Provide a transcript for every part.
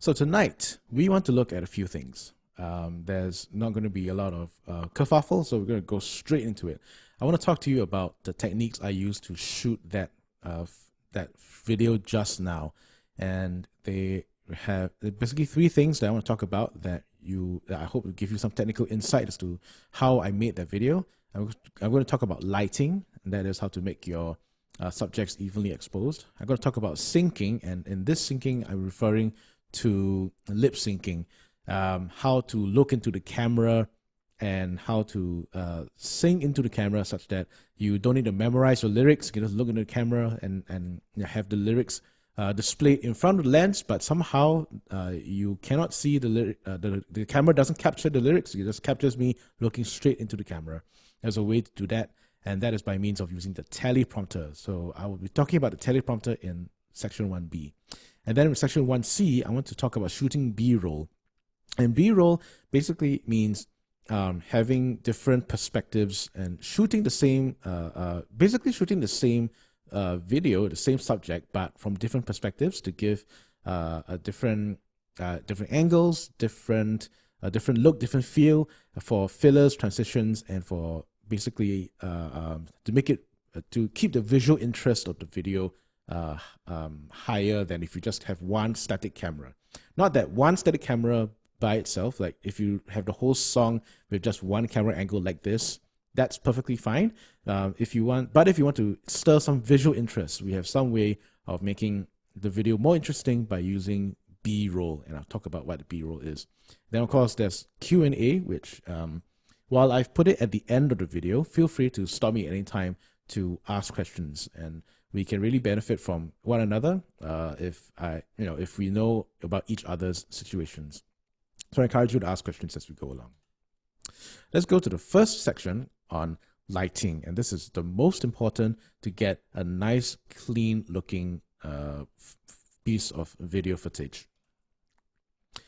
So tonight we want to look at a few things. Um, there's not going to be a lot of uh, kerfuffle, so we're going to go straight into it. I want to talk to you about the techniques I used to shoot that uh, that video just now, and they have basically three things that I want to talk about that you that I hope will give you some technical insight as to how I made that video. I'm, I'm going to talk about lighting, and that is how to make your uh, subjects evenly exposed. I'm going to talk about syncing, and in this syncing, I'm referring to lip syncing, um, how to look into the camera and how to uh, sing into the camera such that you don't need to memorize your lyrics. You can just look into the camera and, and have the lyrics uh, displayed in front of the lens, but somehow uh, you cannot see the, lyric, uh, the the camera doesn't capture the lyrics. It just captures me looking straight into the camera. There's a way to do that, and that is by means of using the teleprompter. So I will be talking about the teleprompter in section 1B. And then in section 1C, I want to talk about shooting B-roll. And B-roll basically means um, having different perspectives and shooting the same, uh, uh, basically shooting the same uh, video, the same subject, but from different perspectives to give uh, a different, uh, different angles, different, different look, different feel for fillers, transitions, and for basically uh, um, to make it to keep the visual interest of the video uh, um, higher than if you just have one static camera. Not that one static camera by itself, like if you have the whole song with just one camera angle like this, that's perfectly fine. Uh, if you want, but if you want to stir some visual interest, we have some way of making the video more interesting by using B-roll, and I'll talk about what B-roll is. Then of course there's Q and A, which um, while I've put it at the end of the video, feel free to stop me anytime to ask questions and we can really benefit from one another uh, if I, you know, if we know about each other's situations. So I encourage you to ask questions as we go along. Let's go to the first section on lighting, and this is the most important to get a nice, clean looking uh, piece of video footage.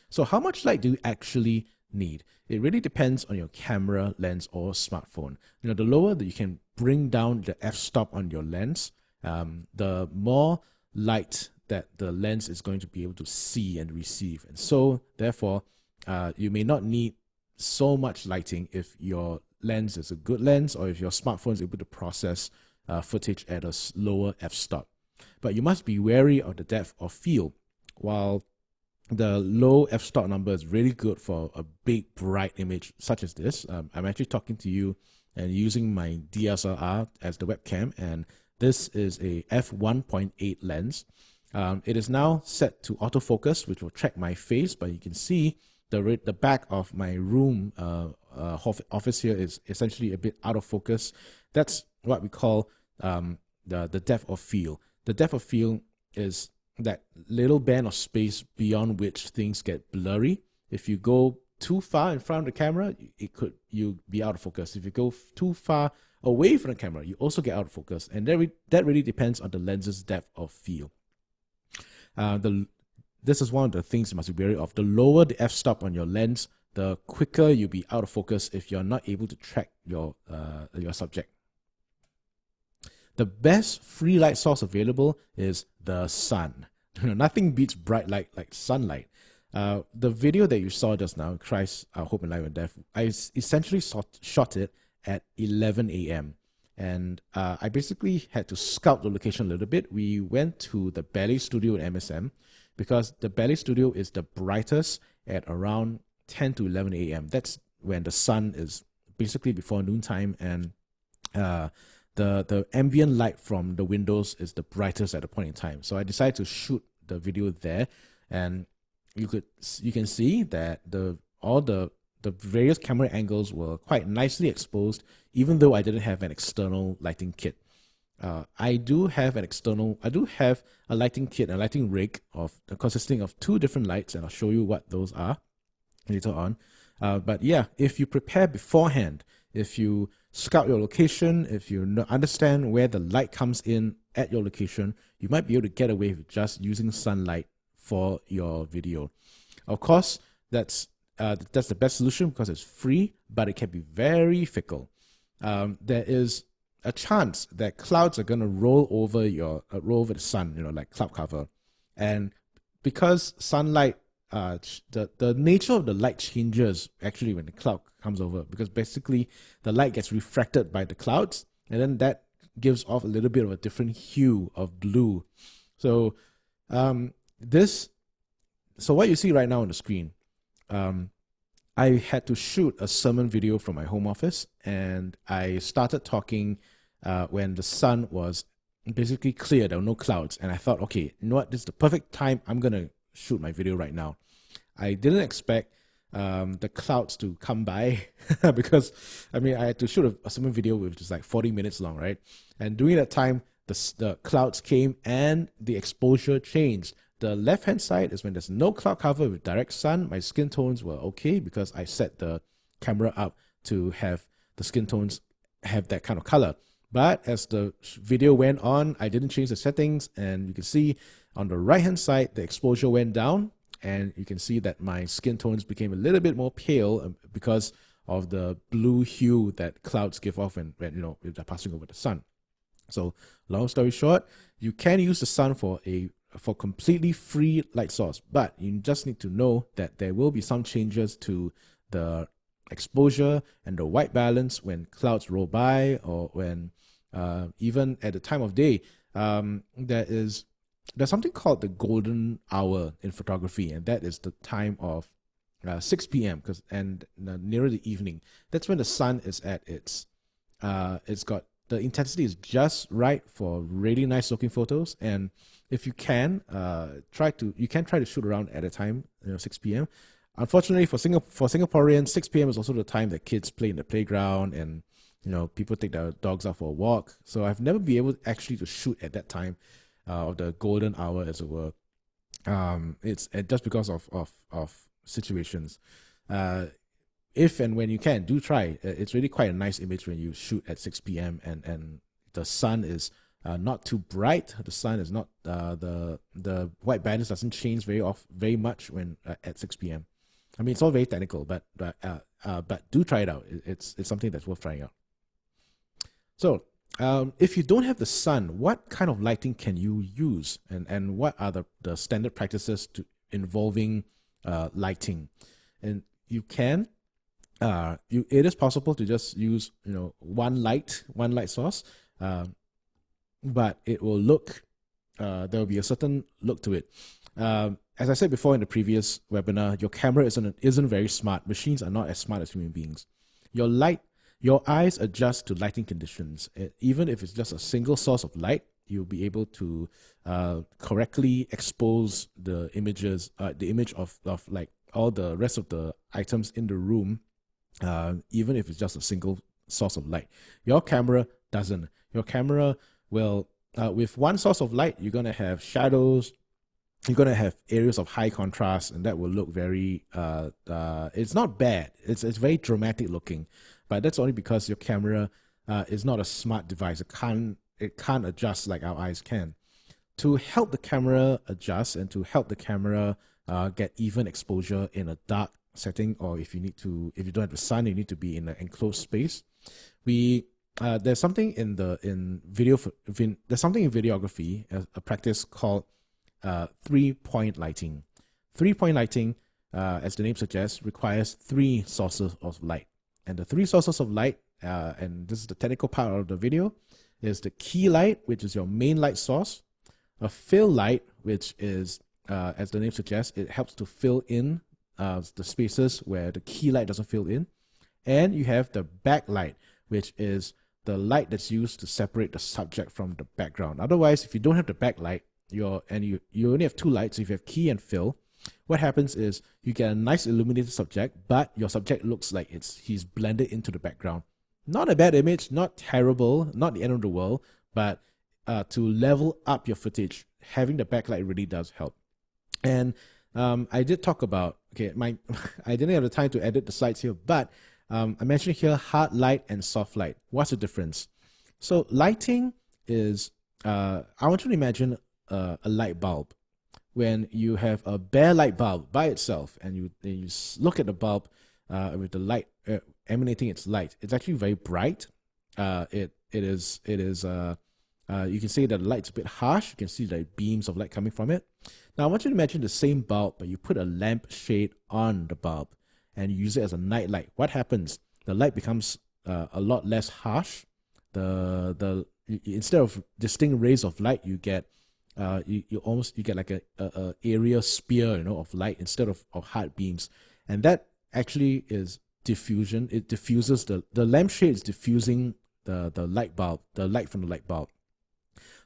So, how much light do you actually need? It really depends on your camera, lens, or smartphone. You know, the lower that you can bring down the f-stop on your lens, um, the more light that the lens is going to be able to see and receive. And so, therefore, uh, you may not need so much lighting if your lens is a good lens or if your smartphone is able to process uh, footage at a lower f-stop. But you must be wary of the depth of field. While the low f-stop number is really good for a big bright image such as this, um, I'm actually talking to you and using my DSLR as the webcam and this is a f1.8 lens. Um, it is now set to autofocus, which will track my face, but you can see the the back of my room uh, uh, office here is essentially a bit out of focus. That's what we call um, the the depth of field. The depth of field is that little band of space beyond which things get blurry. If you go too far in front of the camera, it could you be out of focus. If you go too far away from the camera, you also get out of focus, and that re- that really depends on the lens's depth of field. Uh, the this is one of the things you must be wary of. The lower the f-stop on your lens, the quicker you'll be out of focus if you're not able to track your uh, your subject. The best free light source available is the sun. Nothing beats bright light like sunlight. Uh, the video that you saw just now, Christ, Our Hope in Life and Death, I essentially shot it at 11 a.m. And uh, I basically had to scout the location a little bit. We went to the Ballet Studio in MSM because the Ballet Studio is the brightest at around 10 to 11 a.m. That's when the sun is basically before noontime and uh, the the ambient light from the windows is the brightest at the point in time. So I decided to shoot the video there, and you could you can see that the all the the various camera angles were quite nicely exposed, even though I didn't have an external lighting kit. Uh, I do have an external, I do have a lighting kit, a lighting rig of uh, consisting of two different lights, and I'll show you what those are later on. Uh, but yeah, if you prepare beforehand, if you scout your location, if you understand where the light comes in at your location, you might be able to get away with just using sunlight for your video. Of course, that's uh, that's the best solution because it's free, but it can be very fickle. Um, there is a chance that clouds are going to roll over your uh, roll over the sun, you know, like cloud cover, and because sunlight uh, the the nature of the light changes actually when the cloud comes over because basically the light gets refracted by the clouds and then that gives off a little bit of a different hue of blue. So um, this, so what you see right now on the screen, um, I had to shoot a sermon video from my home office, and I started talking uh, when the sun was basically clear. There were no clouds, and I thought, okay, you know what? This is the perfect time. I'm gonna shoot my video right now. I didn't expect um, the clouds to come by because I mean I had to shoot a, a sermon video which is like 40 minutes long, right? And during that time, the, the clouds came and the exposure changed. The left hand side is when there's no cloud cover with direct sun. My skin tones were okay because I set the camera up to have the skin tones have that kind of color. But as the video went on, I didn't change the settings, and you can see on the right hand side, the exposure went down, and you can see that my skin tones became a little bit more pale um, because of the blue hue that clouds give off when, when you know they're passing over the sun. So, long story short, you can use the sun for a for completely free light source, but you just need to know that there will be some changes to the exposure and the white balance when clouds roll by or when uh, even at the time of day um, there is there's something called the golden hour in photography and that is the time of uh, 6 p.m. because and uh, nearer the evening that's when the sun is at its uh, it's got the intensity is just right for really nice looking photos. And if you can, uh, try to you can try to shoot around at a time, you know, 6 p.m. Unfortunately, for Singapore, for Singaporeans, 6 p.m. is also the time that kids play in the playground and you know people take their dogs out for a walk. So I've never been able actually to shoot at that time uh, of the golden hour, as it were. Um, it's just because of of of situations. Uh, if and when you can, do try. It's really quite a nice image when you shoot at 6 p.m. and and the sun is uh, not too bright. The sun is not uh, the the white balance doesn't change very off very much when uh, at 6 p.m. I mean, it's all very technical, but but uh, uh, but do try it out. It's it's something that's worth trying out. So, um, if you don't have the sun, what kind of lighting can you use, and and what are the the standard practices to involving uh, lighting? And you can uh, you, it is possible to just use you know one light one light source uh, but it will look uh, there will be a certain look to it um, as i said before in the previous webinar your camera isn't isn't very smart machines are not as smart as human beings your light your eyes adjust to lighting conditions it, even if it's just a single source of light you'll be able to uh, correctly expose the images uh, the image of, of like all the rest of the items in the room uh, even if it's just a single source of light. Your camera doesn't. Your camera will, uh, with one source of light, you're going to have shadows, you're going to have areas of high contrast, and that will look very, uh, uh, it's not bad. It's, it's very dramatic looking, but that's only because your camera uh, is not a smart device. It can't, it can't adjust like our eyes can. To help the camera adjust and to help the camera uh, get even exposure in a dark setting or if you need to if you don't have the sun you need to be in an enclosed space we uh, there's something in the in video there's something in videography a, a practice called uh, three point lighting three point lighting uh, as the name suggests requires three sources of light and the three sources of light uh, and this is the technical part of the video is the key light which is your main light source a fill light which is uh, as the name suggests it helps to fill in uh, the spaces where the key light doesn't fill in. And you have the backlight, which is the light that's used to separate the subject from the background. Otherwise, if you don't have the backlight, you're, and you, you only have two lights, if you have key and fill, what happens is you get a nice illuminated subject, but your subject looks like it's he's blended into the background. Not a bad image, not terrible, not the end of the world, but uh, to level up your footage, having the backlight really does help. And um, I did talk about okay, my I didn't have the time to edit the slides here, but um, I mentioned here hard light and soft light. What's the difference? So lighting is uh, I want you to imagine uh, a light bulb. When you have a bare light bulb by itself, and you you look at the bulb uh, with the light uh, emanating its light, it's actually very bright. Uh, it it is it is uh, you can see that the light's a bit harsh. You can see the beams of light coming from it. Now I want you to imagine the same bulb, but you put a lamp shade on the bulb and you use it as a night light. What happens? The light becomes uh, a lot less harsh. The the instead of distinct rays of light, you get uh, you, you almost you get like a, a, a area spear you know of light instead of, of hard beams and that actually is diffusion it diffuses the the lampshade is diffusing the the light bulb the light from the light bulb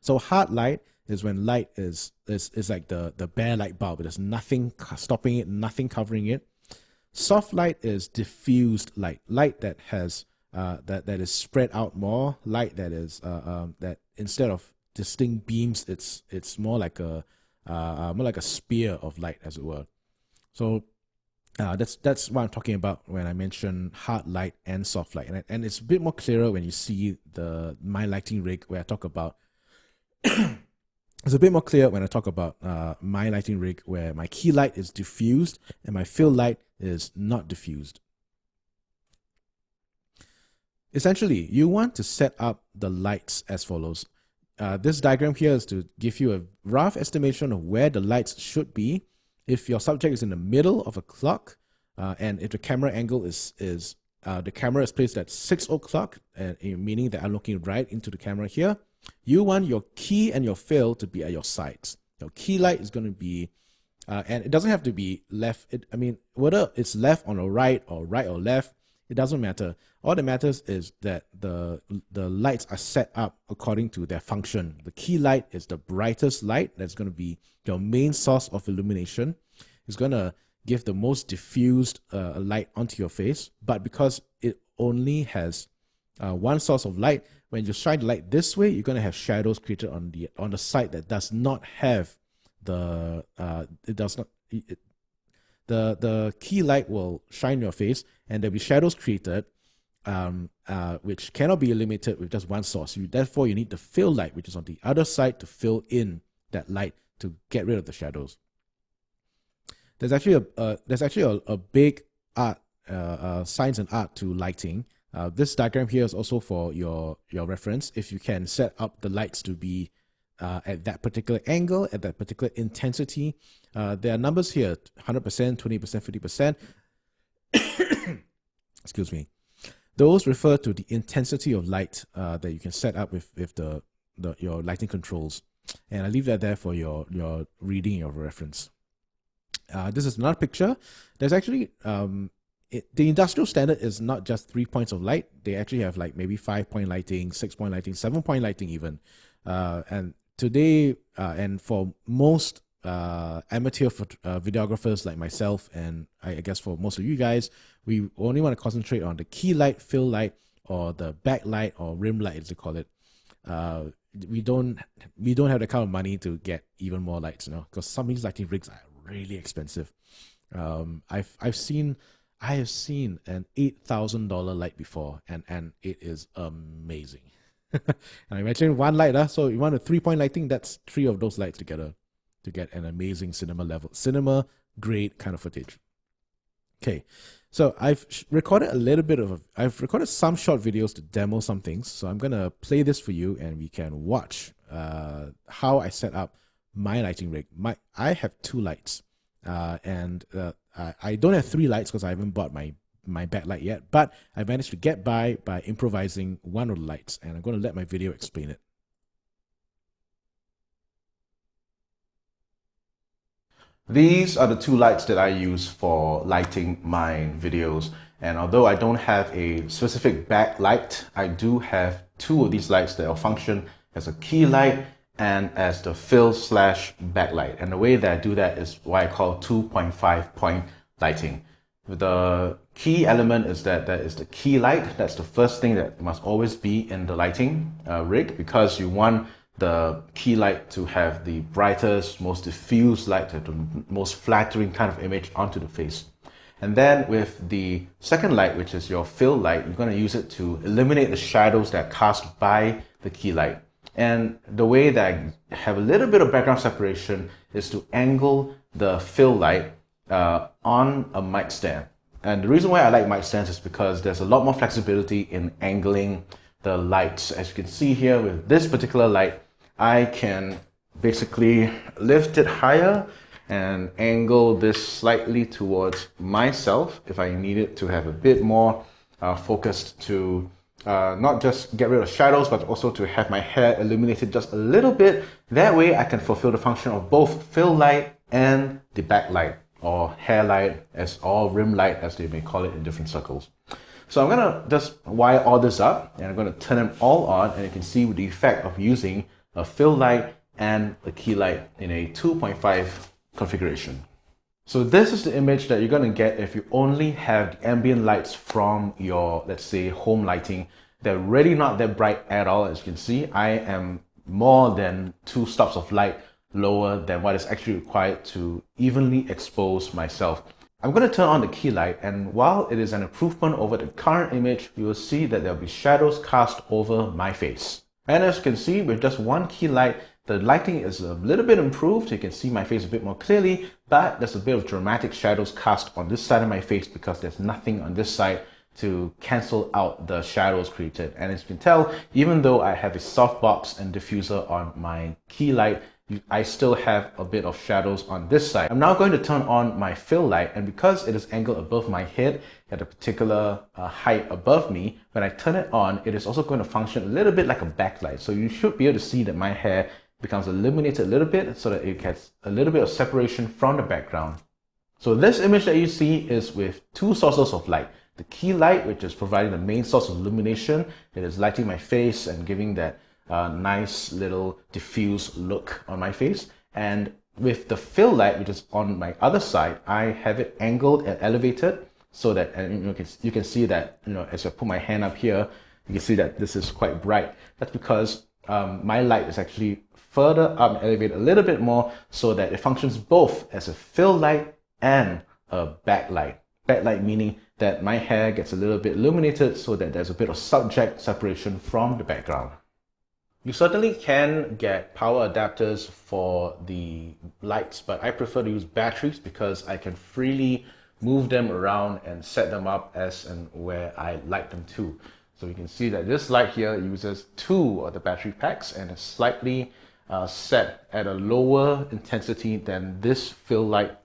so hard light is when light is is, is like the the bare light bulb there's nothing stopping it nothing covering it soft light is diffused light light that has uh, that that is spread out more light that is uh, um, that instead of distinct beams. It's it's more like a uh, uh, more like a spear of light, as it were. So uh, that's that's what I'm talking about when I mention hard light and soft light, and and it's a bit more clearer when you see the my lighting rig where I talk about. it's a bit more clear when I talk about uh, my lighting rig where my key light is diffused and my fill light is not diffused. Essentially, you want to set up the lights as follows. Uh, this diagram here is to give you a rough estimation of where the lights should be. If your subject is in the middle of a clock, uh, and if the camera angle is is uh, the camera is placed at six o'clock, uh, meaning that I'm looking right into the camera here, you want your key and your fill to be at your sides. Your key light is going to be, uh, and it doesn't have to be left. It, I mean, whether it's left on the right or right or left, it doesn't matter. All that matters is that the the lights are set up according to their function. The key light is the brightest light that's going to be your main source of illumination. It's going to give the most diffused uh, light onto your face, but because it only has uh, one source of light, when you shine the light this way, you're going to have shadows created on the on the side that does not have the uh, it does not it, the the key light will shine your face and there'll be shadows created um, uh, which cannot be eliminated with just one source. You, therefore, you need the fill light, which is on the other side, to fill in that light to get rid of the shadows. There's actually a uh, there's actually a, a big art uh, uh, science and art to lighting. Uh, this diagram here is also for your your reference. If you can set up the lights to be uh, at that particular angle, at that particular intensity. Uh, there are numbers here 100%, 20%, 50%. Excuse me. Those refer to the intensity of light uh, that you can set up with, with the, the your lighting controls. And I leave that there for your, your reading, your reference. Uh, this is another picture. There's actually um, it, the industrial standard is not just three points of light. They actually have like maybe five point lighting, six point lighting, seven point lighting even. Uh, and today, uh, and for most uh, amateur uh, videographers like myself, and I, guess for most of you guys, we only want to concentrate on the key light, fill light, or the backlight or rim light, as they call it. Uh, we don't we don't have the kind of money to get even more lights, you know, because some of these lighting rigs are really expensive. Um, I've I've seen I have seen an eight thousand dollar light before, and and it is amazing. and I mentioned one light, uh, so you want a three point lighting, that's three of those lights together to get an amazing cinema level, cinema grade kind of footage. Okay, so I've recorded a little bit of, I've recorded some short videos to demo some things. So I'm gonna play this for you, and we can watch uh, how I set up my lighting rig. My I have two lights, uh, and uh, I, I don't have three lights because I haven't bought my my backlight yet, but I managed to get by by improvising one of the lights, and I'm going to let my video explain it. These are the two lights that I use for lighting my videos. And although I don't have a specific backlight, I do have two of these lights that will function as a key light and as the fill slash backlight. And the way that I do that is what I call 2.5 point lighting. The key element is that that is the key light. That's the first thing that must always be in the lighting uh, rig because you want the key light to have the brightest, most diffuse light, the most flattering kind of image onto the face. And then with the second light, which is your fill light, you're going to use it to eliminate the shadows that are cast by the key light. And the way that I have a little bit of background separation is to angle the fill light uh, on a mic stand. And the reason why I like mic stands is because there's a lot more flexibility in angling the lights. As you can see here with this particular light, I can basically lift it higher and angle this slightly towards myself if I need it to have a bit more uh, focused to uh, not just get rid of shadows, but also to have my hair illuminated just a little bit. That way I can fulfill the function of both fill light and the backlight or hair light as or rim light as they may call it in different circles. So I'm gonna just wire all this up and I'm gonna turn them all on and you can see the effect of using a fill light and a key light in a 2.5 configuration. So this is the image that you're to get if you only have ambient lights from your, let's say, home lighting. They're really not that bright at all. As you can see, I am more than two stops of light lower than what is actually required to evenly expose myself. I'm going to turn on the key light and while it is an improvement over the current image, you will see that there will be shadows cast over my face. And as you can see, with just one key light, the lighting is a little bit improved. You can see my face a bit more clearly, but there's a bit of dramatic shadows cast on this side of my face because there's nothing on this side to cancel out the shadows created. And as you can tell, even though I have a softbox and diffuser on my key light, I still have a bit of shadows on this side. I'm now going to turn on my fill light and because it is angled above my head at a particular uh, height above me, when I turn it on, it is also going to function a little bit like a backlight. So you should be able to see that my hair becomes illuminated a little bit so that it gets a little bit of separation from the background. So this image that you see is with two sources of light. The key light, which is providing the main source of illumination, it is lighting my face and giving that uh, nice little diffuse look on my face. And with the fill light, which is on my other side, I have it angled and elevated so that and you, can, you can see that, you know, as I put my hand up here, you can see that this is quite bright. That's because um, my light is actually further up and elevated a little bit more so that it functions both as a fill light and a backlight. Backlight meaning that my hair gets a little bit illuminated so that there's a bit of subject separation from the background. You certainly can get power adapters for the lights, but I prefer to use batteries because I can freely move them around and set them up as and where I like them to. So you can see that this light here uses two of the battery packs and is slightly uh, set at a lower intensity than this fill light.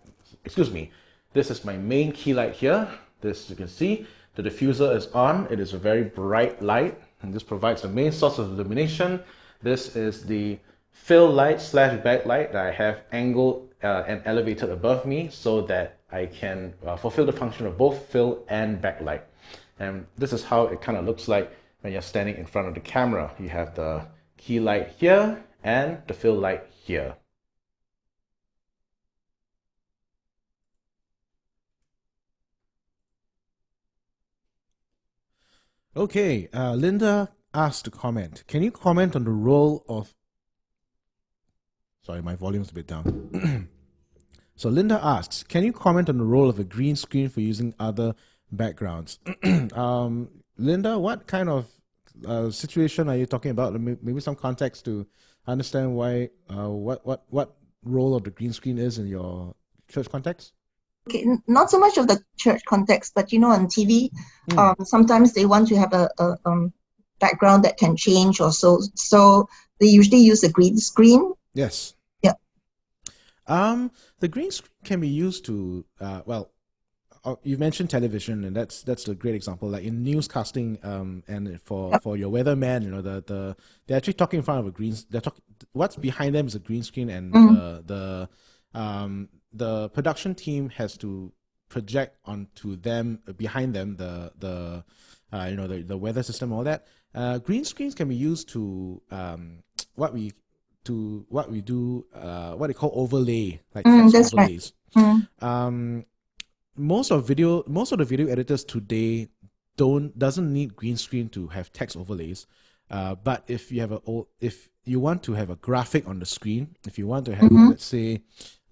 Excuse me, this is my main key light here. This you can see, the diffuser is on. It is a very bright light and this provides the main source of illumination. This is the fill light slash backlight that I have angled uh, and elevated above me so that I can uh, fulfill the function of both fill and backlight. And this is how it kind of looks like when you're standing in front of the camera. You have the key light here and the fill light here. Okay, uh, Linda asked to comment. Can you comment on the role of. Sorry, my volume's a bit down. so Linda asks, can you comment on the role of a green screen for using other backgrounds? um, Linda, what kind of uh, situation are you talking about? Maybe some context to understand why, uh, what, what, what role of the green screen is in your church context? Not so much of the church context, but you know, on TV, mm. um, sometimes they want to have a, a um, background that can change or so. So they usually use a green screen. Yes. Yeah. Um, the green screen can be used to, uh, well, uh, you mentioned television, and that's that's a great example. Like in newscasting, um, and for yep. for your weatherman, you know, the the they're actually talking in front of a green. They're talking. What's behind them is a green screen, and mm-hmm. the the um the production team has to project onto them behind them the the uh, you know the, the weather system all that uh, green screens can be used to um, what we to what we do uh, what they call overlay like mm, text overlays right. mm. um, most of video most of the video editors today don't doesn't need green screen to have text overlays uh, but if you have a if you want to have a graphic on the screen if you want to have mm-hmm. let's say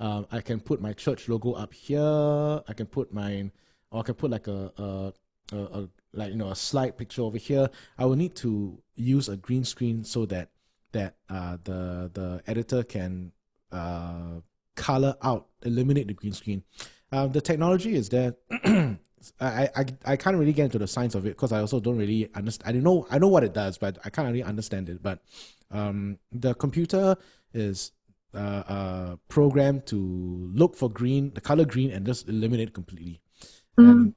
um, I can put my church logo up here. I can put mine, or I can put like a, a, a, a like you know a slide picture over here. I will need to use a green screen so that that uh, the the editor can uh, color out, eliminate the green screen. Um, the technology is there. I, I I can't really get into the science of it because I also don't really understand. I don't know I know what it does, but I can't really understand it. But um, the computer is uh, uh, programmed to look for green, the color green, and just eliminate completely. Mm. And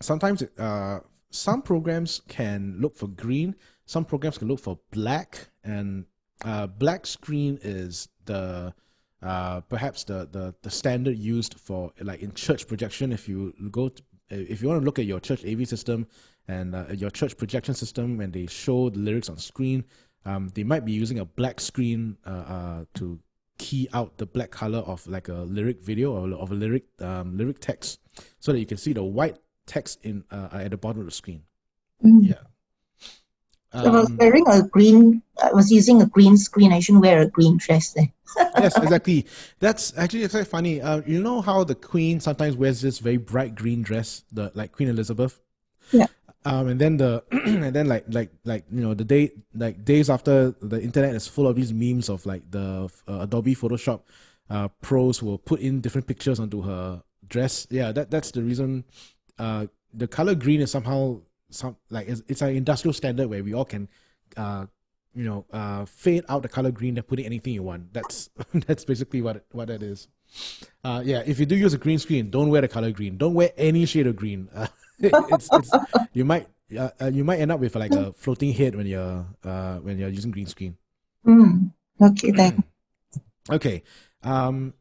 sometimes uh, some programs can look for green, some programs can look for black, and uh, black screen is the uh, perhaps the, the the standard used for like in church projection. If you go to, if you want to look at your church AV system and uh, your church projection system, when they show the lyrics on screen, um, they might be using a black screen uh, uh, to key out the black color of like a lyric video or of a lyric um, lyric text, so that you can see the white text in uh, at the bottom of the screen. Mm. Yeah. I was Um, wearing a green. I was using a green screen. I shouldn't wear a green dress then. yes, exactly. That's actually it's quite funny. Uh, you know how the Queen sometimes wears this very bright green dress, the like Queen Elizabeth. Yeah. Um, and then the and then like like like you know the day like days after the internet is full of these memes of like the uh, Adobe Photoshop uh, pros who will put in different pictures onto her dress. Yeah, that that's the reason. Uh, the color green is somehow some like it's, it's an industrial standard where we all can uh you know uh fade out the color green and put in anything you want that's that's basically what it, what that is uh yeah if you do use a green screen don't wear the color green don't wear any shade of green uh, it's, it's you might uh, uh, you might end up with like a floating head when you're uh when you're using green screen Mm. Okay then. Okay. Um,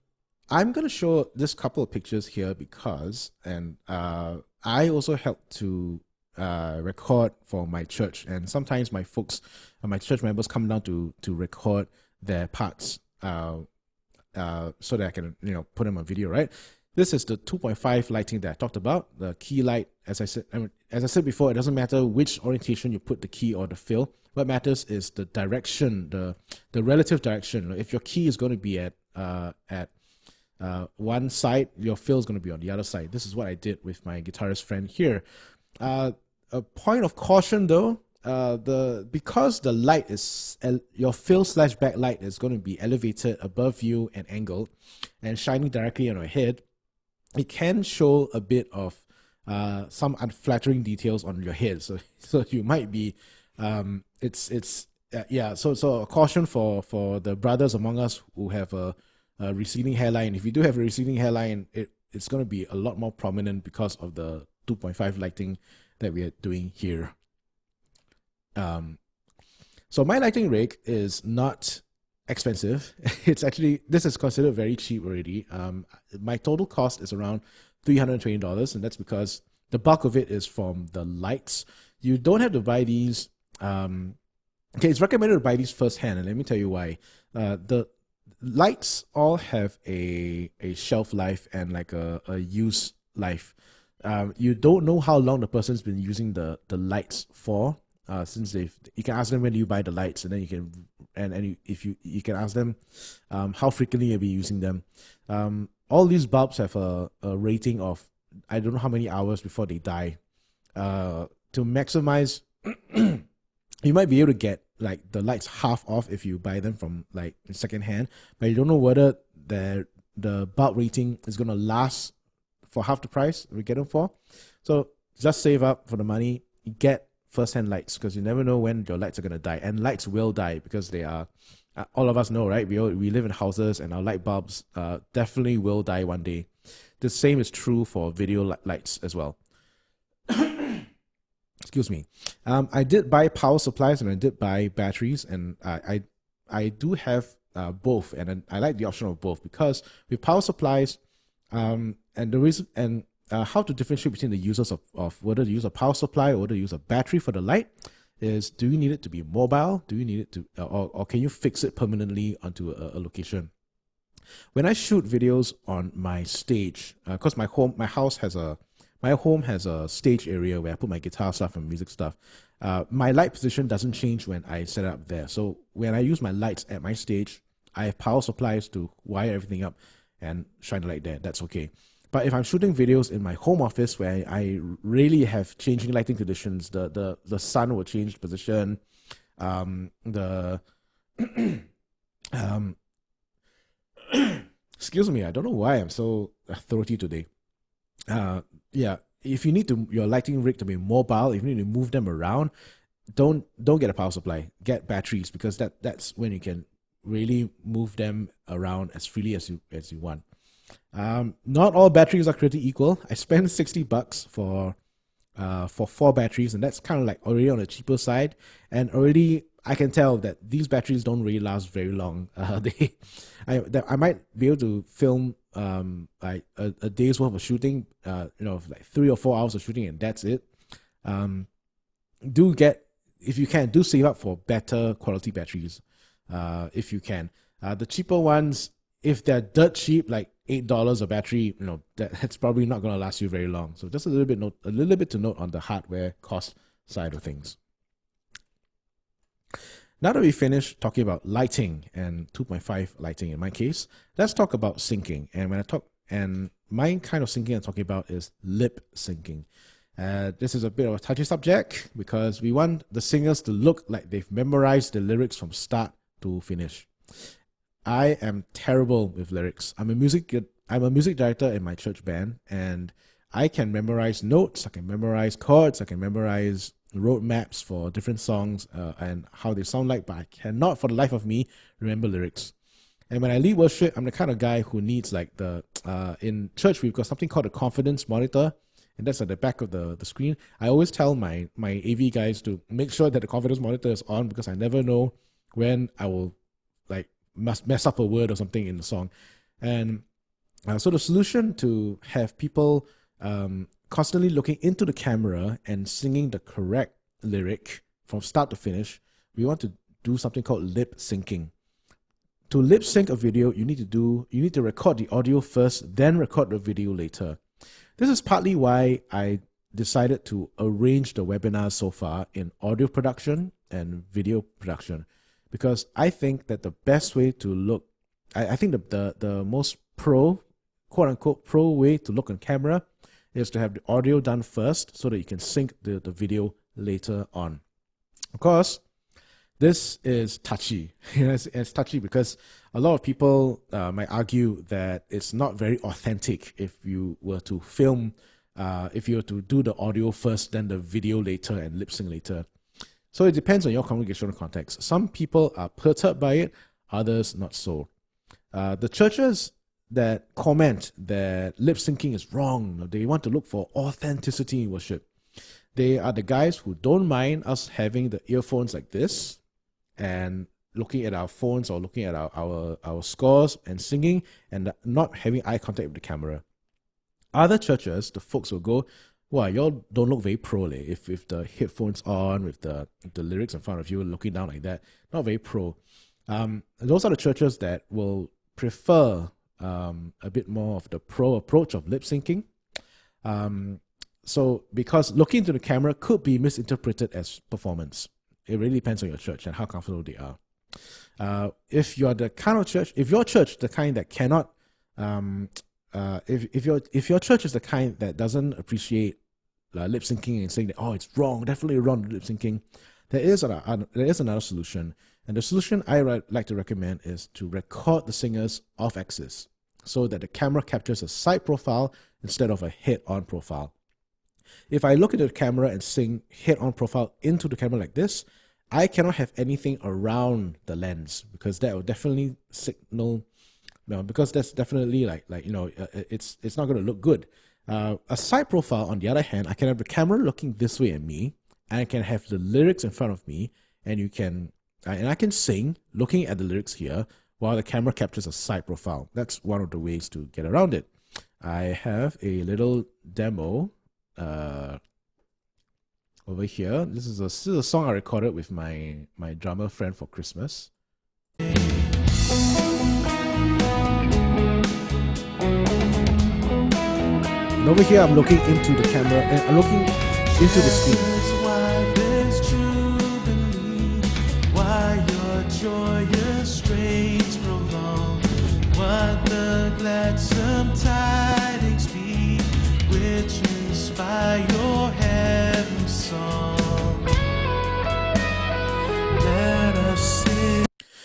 I'm gonna show this couple of pictures here because, and uh, I also help to uh, record for my church, and sometimes my folks, uh, my church members, come down to to record their parts, uh, uh, so that I can you know put them on video, right? This is the 2.5 lighting that I talked about. The key light, as I said, I mean, as I said before, it doesn't matter which orientation you put the key or the fill. What matters is the direction, the the relative direction. If your key is going to be at uh, at uh, one side, your fill is going to be on the other side. This is what I did with my guitarist friend here. Uh, a point of caution though, uh, the because the light is your fill slash backlight is going to be elevated above you and angled and shining directly on your head, it can show a bit of uh, some unflattering details on your head. So so you might be um, it's it's uh, yeah. So so a caution for for the brothers among us who have a, a receding hairline. If you do have a receding hairline, it it's going to be a lot more prominent because of the 2.5 lighting that we are doing here. Um, so my lighting rig is not expensive. It's actually this is considered very cheap already. Um, my total cost is around three hundred twenty dollars, and that's because the bulk of it is from the lights. You don't have to buy these. Um, okay, it's recommended to buy these firsthand, and let me tell you why. Uh, the lights all have a a shelf life and like a, a use life. Um, you don't know how long the person's been using the the lights for. Uh, since they've, you can ask them when do you buy the lights, and then you can, and and if you you can ask them, um, how frequently you'll be using them. Um, all these bulbs have a, a rating of I don't know how many hours before they die. Uh, to maximize, you might be able to get like the lights half off if you buy them from like second hand, but you don't know whether the the bulb rating is gonna last for half the price we get them for. So just save up for the money, get first hand lights because you never know when your lights are gonna die, and lights will die because they are. Uh, all of us know, right? We all, we live in houses, and our light bulbs uh, definitely will die one day. The same is true for video li- lights as well. Excuse me. Um, I did buy power supplies and I did buy batteries, and I I, I do have uh, both, and I like the option of both because with power supplies, um, and the reason and uh, how to differentiate between the users of, of whether to use a power supply or whether to use a battery for the light is do you need it to be mobile? Do you need it to, or, or can you fix it permanently onto a, a location? When I shoot videos on my stage, because my home, my house has a, my home has a stage area where I put my guitar stuff and music stuff. Uh, my light position doesn't change when I set up there. So when I use my lights at my stage, I have power supplies to wire everything up and shine the light there. That's okay. But if I'm shooting videos in my home office where I really have changing lighting conditions, the the the sun will change position, um, the um, excuse me, I don't know why I'm so throaty today. Uh, yeah, if you need to your lighting rig to be mobile, if you need to move them around, don't don't get a power supply. Get batteries because that that's when you can really move them around as freely as you as you want. Um, not all batteries are created equal. I spent sixty bucks for uh, for four batteries, and that's kind of like already on the cheaper side. And already I can tell that these batteries don't really last very long. Uh, they, I, I might be able to film um, like a, a day's worth of shooting, uh, you know, like three or four hours of shooting, and that's it. Um, do get if you can do save up for better quality batteries, uh, if you can. Uh, the cheaper ones, if they're dirt cheap, like eight dollars a battery, you know, that, that's probably not going to last you very long. So just a little bit note, a little bit to note on the hardware cost side of things. Now that we finished talking about lighting and 2.5 lighting in my case, let's talk about syncing. And when I talk, and my kind of syncing I'm talking about is lip syncing. Uh, this is a bit of a touchy subject because we want the singers to look like they've memorized the lyrics from start to finish. I am terrible with lyrics. I'm a music I'm a music director in my church band, and I can memorize notes. I can memorize chords. I can memorize road maps for different songs uh, and how they sound like, but I cannot, for the life of me, remember lyrics. And when I lead worship, I'm the kind of guy who needs like the uh, in church we've got something called a confidence monitor, and that's at the back of the, the screen. I always tell my my AV guys to make sure that the confidence monitor is on because I never know when I will like must mess up a word or something in the song. And uh, so the solution to have people um, constantly looking into the camera and singing the correct lyric from start to finish, we want to do something called lip syncing. To lip sync a video, you need to do you need to record the audio first, then record the video later. This is partly why I decided to arrange the webinar so far in audio production and video production because I think that the best way to look, I, I think the, the, the most pro, quote unquote, pro way to look on camera is to have the audio done first so that you can sync the, the video later on. Of course, this is touchy. it's, it's, touchy because a lot of people uh, might argue that it's not very authentic if you were to film, uh, if you were to do the audio first, then the video later and lip sync later. So it depends on your congregational context. Some people are perturbed by it, others not so. Uh, the churches that comment that lip syncing is wrong, they want to look for authenticity in worship. They are the guys who don't mind us having the earphones like this and looking at our phones or looking at our, our, our scores and singing and not having eye contact with the camera. Other churches, the folks will go, wow, y'all don't look very pro leh. If if the headphones on, with the the lyrics in front of you, looking down like that, not very pro. Um, those are the churches that will prefer um, a bit more of the pro approach of lip syncing. Um, so because looking into the camera could be misinterpreted as performance. It really depends on your church and how comfortable they are. Uh, if you're the kind of church, if your church the kind that cannot, um, uh, if if your if your church is the kind that doesn't appreciate uh, lip syncing and saying that oh it's wrong, definitely wrong lip syncing, there is a, a, there is another solution, and the solution I re- like to recommend is to record the singers off axis so that the camera captures a side profile instead of a head-on profile. If I look at the camera and sing head-on profile into the camera like this, I cannot have anything around the lens because that will definitely signal no, because that's definitely like like you know uh, uh it's it's not going to look good. Uh, a side profile, on the other hand, I can have the camera looking this way at me, and I can have the lyrics in front of me, and you can uh, and I can sing looking at the lyrics here while the camera captures a side profile. That's one of the ways to get around it. I have a little demo uh, over here. This is a this is a song I recorded with my my drummer friend for Christmas. And over here, I'm looking into the camera and I'm looking into the screen.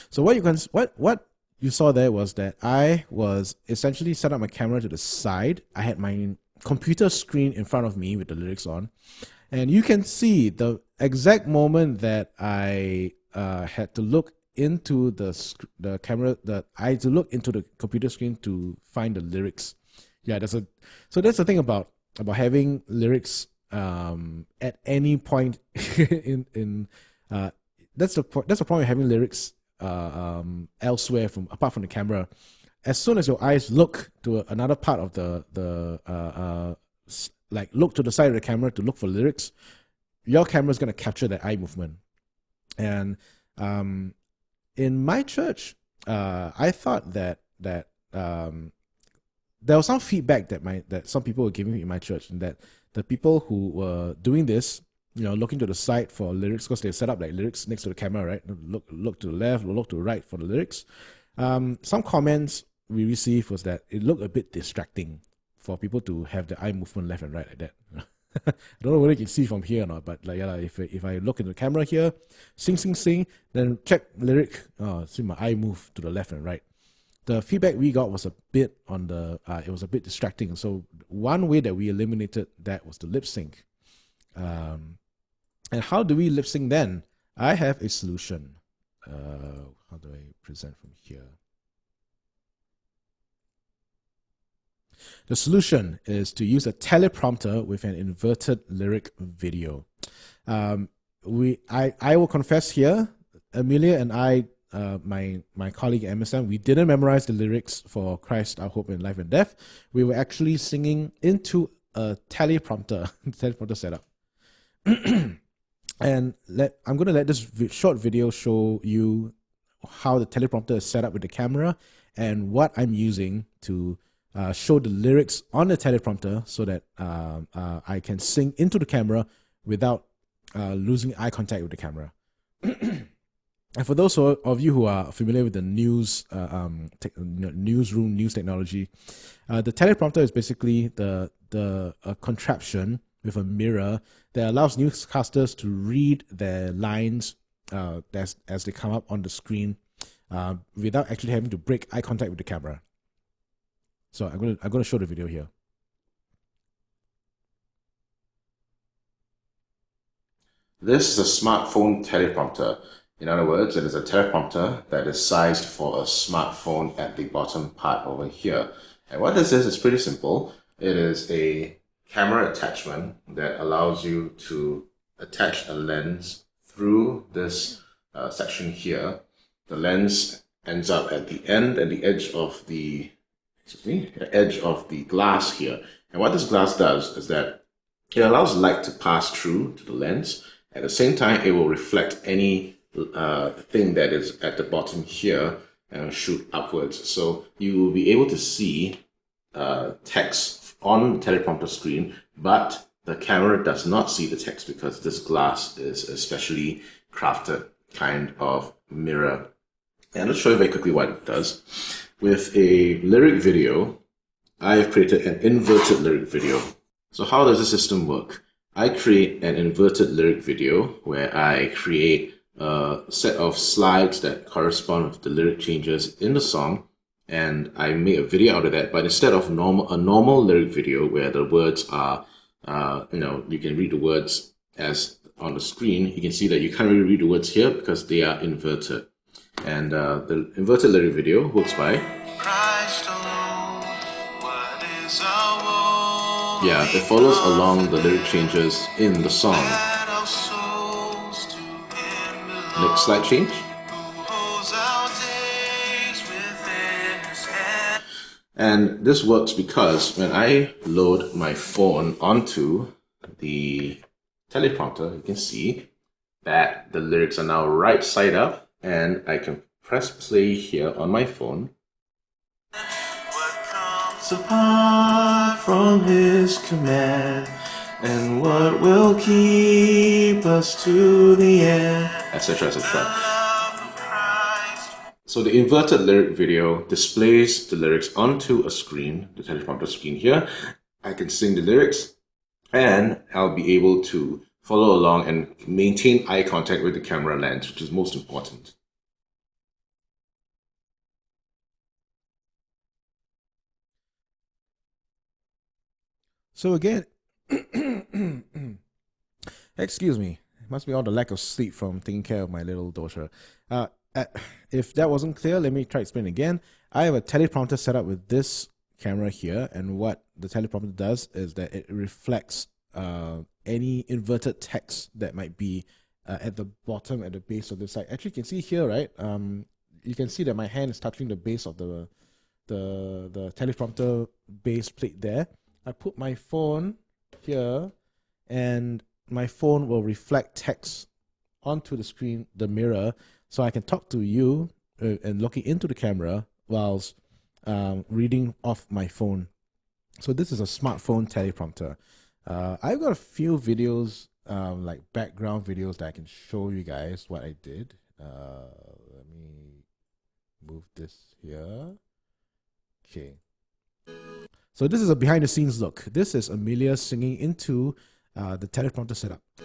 So what you can what what you saw there was that I was essentially set up my camera to the side. I had my computer screen in front of me with the lyrics on, and you can see the exact moment that I uh, had to look into the the camera that I had to look into the computer screen to find the lyrics. Yeah, that's a so that's the thing about about having lyrics um, at any point in in uh, that's the that's the problem having lyrics uh, um, elsewhere from apart from the camera. As soon as your eyes look to another part of the the uh, uh like look to the side of the camera to look for lyrics, your camera is going to capture that eye movement. And um, in my church, uh, I thought that that um, there was some feedback that my that some people were giving me in my church, and that the people who were doing this, you know, looking to the side for lyrics because they set up like lyrics next to the camera, right? Look look to the left, look to the right for the lyrics. Um, some comments we received was that it looked a bit distracting for people to have the eye movement left and right like that. I don't know whether you can see from here or not, but like yeah, if if I look in the camera here, sing sing sing, then check lyric, oh, see my eye move to the left and right. The feedback we got was a bit on the, uh, it was a bit distracting. So one way that we eliminated that was the lip sync. Um, and how do we lip sync then? I have a solution. Uh, how do I present from here? The solution is to use a teleprompter with an inverted lyric video. Um, we, I, I will confess here, Amelia and I, uh, my my colleague MSM, we didn't memorize the lyrics for Christ, Our Hope in Life and Death. We were actually singing into a teleprompter, teleprompter setup. and let I'm going to let this short video show you how the teleprompter is set up with the camera and what I'm using to uh, show the lyrics on the teleprompter so that uh, uh, I can sing into the camera without uh, losing eye contact with the camera. and for those of you who are familiar with the news uh, um, te- newsroom news technology, uh, the teleprompter is basically the the contraption with a mirror that allows newscasters to read their lines as as they come up on the screen without actually having to break eye contact with the camera. So I'm gonna I'm gonna show the video here. This is a smartphone teleprompter. In other words, it is a teleprompter that is sized for a smartphone at the bottom part over here. And what this is is pretty simple. It is a camera attachment that allows you to attach a lens through this uh, section here. The lens ends up at the end, at the edge of the me, edge of the glass here. And what this glass does is that it allows light to pass through to the lens. At the same time, it will reflect any uh, thing that is at the bottom here and shoot upwards. So you will be able to see uh, text on the teleprompter screen, but the camera does not see the text because this glass is a specially crafted kind of mirror. And I'll show you very quickly what it does with a lyric video, I have created an inverted lyric video. So how does the system work? I create an inverted lyric video where I create a set of slides that correspond with the lyric changes in the song and I make a video out of that. But instead of normal a normal lyric video where the words are, uh, you know, you can read the words as on the screen, you can see that you can't really read the words here because they are inverted. And uh, the inverted lyric video works by. Yeah, it follows along the lyric changes in the song. Next slide change. And this works because when I load my phone onto the teleprompter, you can see that the lyrics are now right side up and I can press play here on my phone. Apart from his command, and what will keep us to the end, etc. etc. So the inverted lyric video displays the lyrics onto a screen, the teleprompter screen here. I can sing the lyrics and I'll be able to follow along and maintain eye contact with the camera lens, which is most important. So again, excuse me, it must be all the lack of sleep from taking care of my little daughter. Uh, if that wasn't clear, let me try to explain again. I have a teleprompter set up with this camera here, and what the teleprompter does is that it reflects uh, any inverted text that might be uh, at the bottom at the base of the site. Actually, you can see here, right? Um, you can see that my hand is touching the base of the the the teleprompter base plate there. I put my phone here, and my phone will reflect text onto the screen, the mirror, so I can talk to you uh, and looking into the camera whilst um, reading off my phone. So this is a smartphone teleprompter. Uh, I've got a few videos, um, like background videos that I can show you guys what I did. Uh, let me move this here. Okay. So this is a behind the scenes look. This is Amelia singing into uh, the teleprompter setup.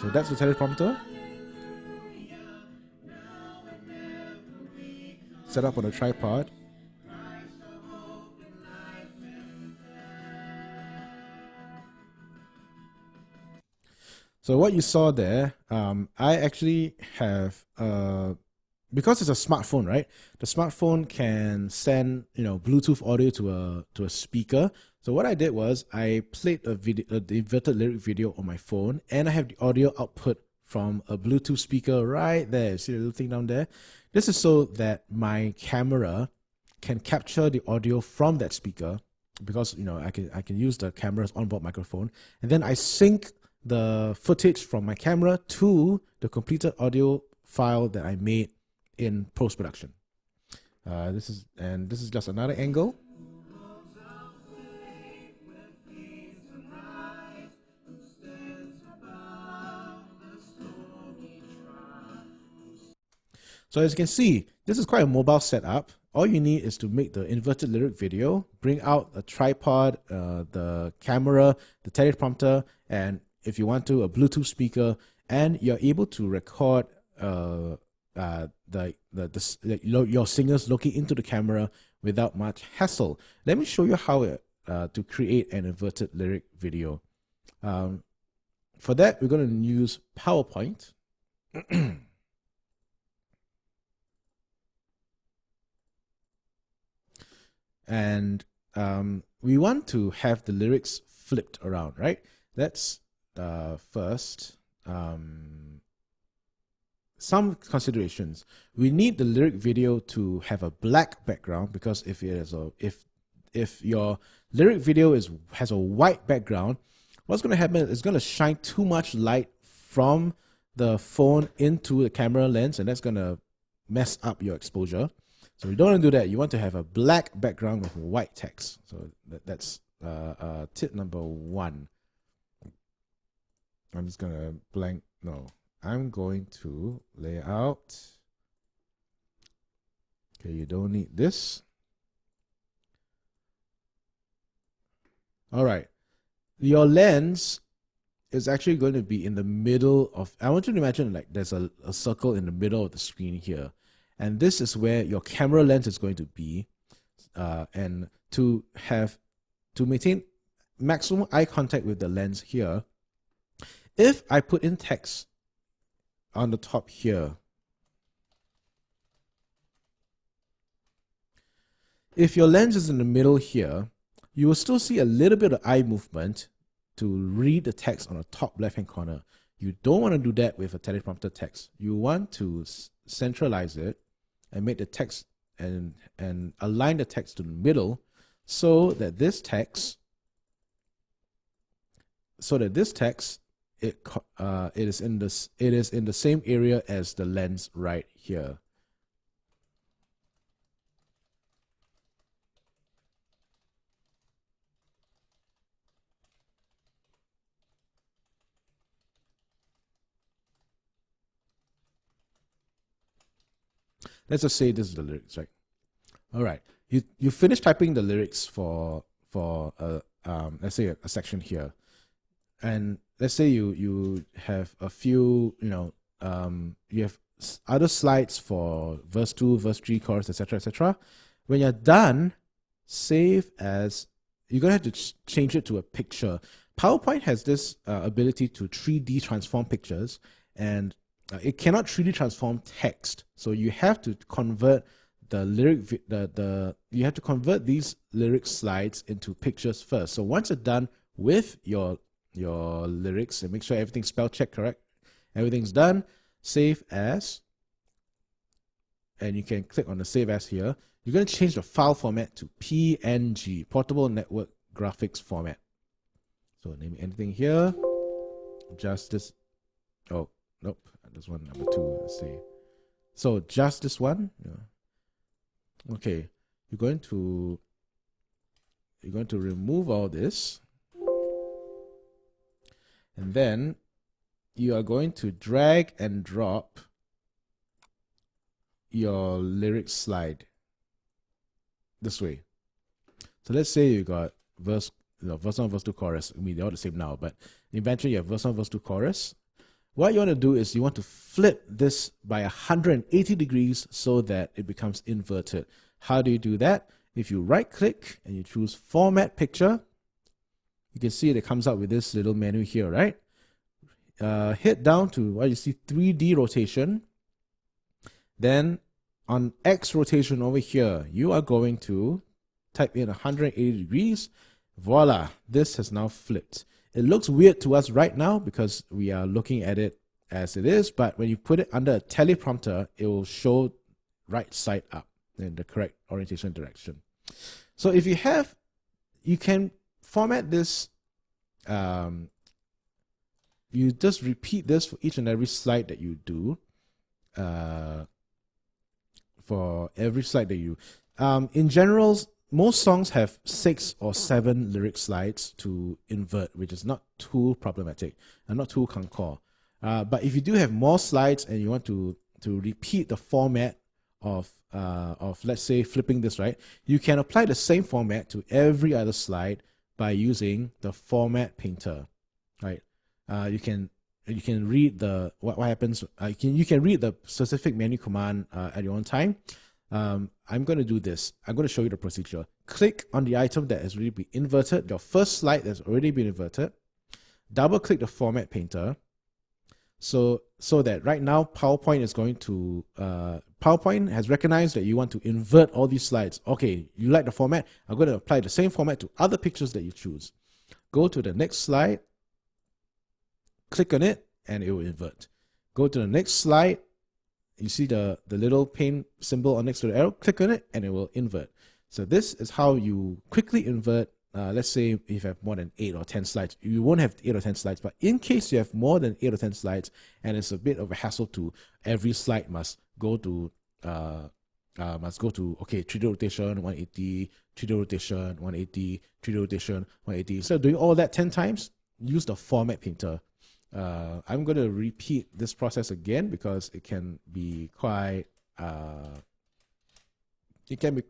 so that's the teleprompter. Set up on a tripod. So what you saw there, um, I actually have uh, because it's a smartphone, right? The smartphone can send you know Bluetooth audio to a to a speaker. So what I did was I played a video, a inverted lyric video on my phone, and I have the audio output from a Bluetooth speaker right there. See the little thing down there? This is so that my camera can capture the audio from that speaker because you know I can I can use the camera's onboard microphone, and then I sync the footage from my camera to the completed audio file that I made in post production. Uh, this is and this is just another angle. So as you can see, this is quite a mobile setup. All you need is to make the inverted lyric video, bring out a tripod, uh, the camera, the teleprompter, and if you want to, a Bluetooth speaker, and you're able to record uh, uh, the, the, the, the, your singers looking into the camera without much hassle. Let me show you how uh, to create an inverted lyric video. Um, for that, we're going to use PowerPoint. and um, we want to have the lyrics flipped around, right? Let's uh, first, um, some considerations. We need the lyric video to have a black background because if it is a if if your lyric video is has a white background, what's going to happen is it's going to shine too much light from the phone into the camera lens, and that's going to mess up your exposure. So you don't want to do that. You want to have a black background with white text. So that, that's uh, uh, tip number one. I'm just gonna blank. No, I'm going to lay out. Okay, you don't need this. All right, your lens is actually going to be in the middle of. I want you to imagine like there's a, a circle in the middle of the screen here, and this is where your camera lens is going to be. Uh, and to have to maintain maximum eye contact with the lens here, if I put in text on the top here, if your lens is in the middle here, you will still see a little bit of eye movement to read the text on the top left hand corner. You don't want to do that with a teleprompter text. You want to centralize it and make the text and, and align the text to the middle so that this text so that this text it uh, it is in this it is in the same area as the lens right here. Let's just say this is the lyrics, right? All right, you you finish typing the lyrics for for a um, let's say a, a section here, and let's say you you have a few you know um, you have other slides for verse 2, verse 3, chorus, etc., etc. When you're done, save as you're to have to change it to a picture. PowerPoint has this uh, ability to 3D transform pictures, and uh, it cannot 3D transform text. So you have to convert the lyric, the, the you have to convert these lyric slides into pictures first. So once you're done with your your lyrics and make sure everything's spell check correct, everything's done, save as, and you can click on the save as here. You're going to change the file format to PNG, Portable Network Graphics Format. So name anything here. Just this. Oh, nope. This one, number two. Let's see. So just this one. Yeah. Okay. You're going to you're going to remove all this. And then you are going to drag and drop your lyric slide this way. So let's say you got verse, you know, verse one, verse two, chorus. I mean, they're all the same now, but eventually you have verse one, verse two, chorus. What you want to do is you want to flip this by 180 degrees so that it becomes inverted. How do you do that? If you right click and you choose format picture, you can see it comes up with this little menu here, right? Uh, hit down to what you see 3D rotation. Then on X rotation over here, you are going to type in 180 degrees. Voila, this has now flipped. It looks weird to us right now because we are looking at it as it is, but when you put it under a teleprompter, it will show right side up in the correct orientation direction. So if you have, you can format this, um, you just repeat this for each and every slide that you do. Uh, for every slide that you. Um, in general, most songs have six or seven lyric slides to invert, which is not too problematic and not too concord. Uh, but if you do have more slides and you want to to repeat the format of uh, of let's say flipping this right, you can apply the same format to every other slide by using the format painter, right? Uh, you can you can read the what, what happens. Uh, you can you can read the specific menu command uh, at your own time. Um, I'm going to do this. I'm going to show you the procedure. Click on the item that has already been inverted, your first slide that's already been inverted. Double click the format painter. So so that right now PowerPoint is going to uh, PowerPoint has recognized that you want to invert all these slides. Okay, you like the format. I'm going to apply the same format to other pictures that you choose. Go to the next slide click on it and it will invert. Go to the next slide. You see the, the little paint symbol on next to the arrow, click on it and it will invert. So this is how you quickly invert. Uh, let's say if you have more than 8 or 10 slides, you won't have 8 or 10 slides, but in case you have more than 8 or 10 slides and it's a bit of a hassle to every slide must go to uh, uh, must go to okay 3D rotation 180 3D rotation 180 3D rotation 180 so doing all that 10 times use the format painter uh, I'm going to repeat this process again because it can be quite uh, it can be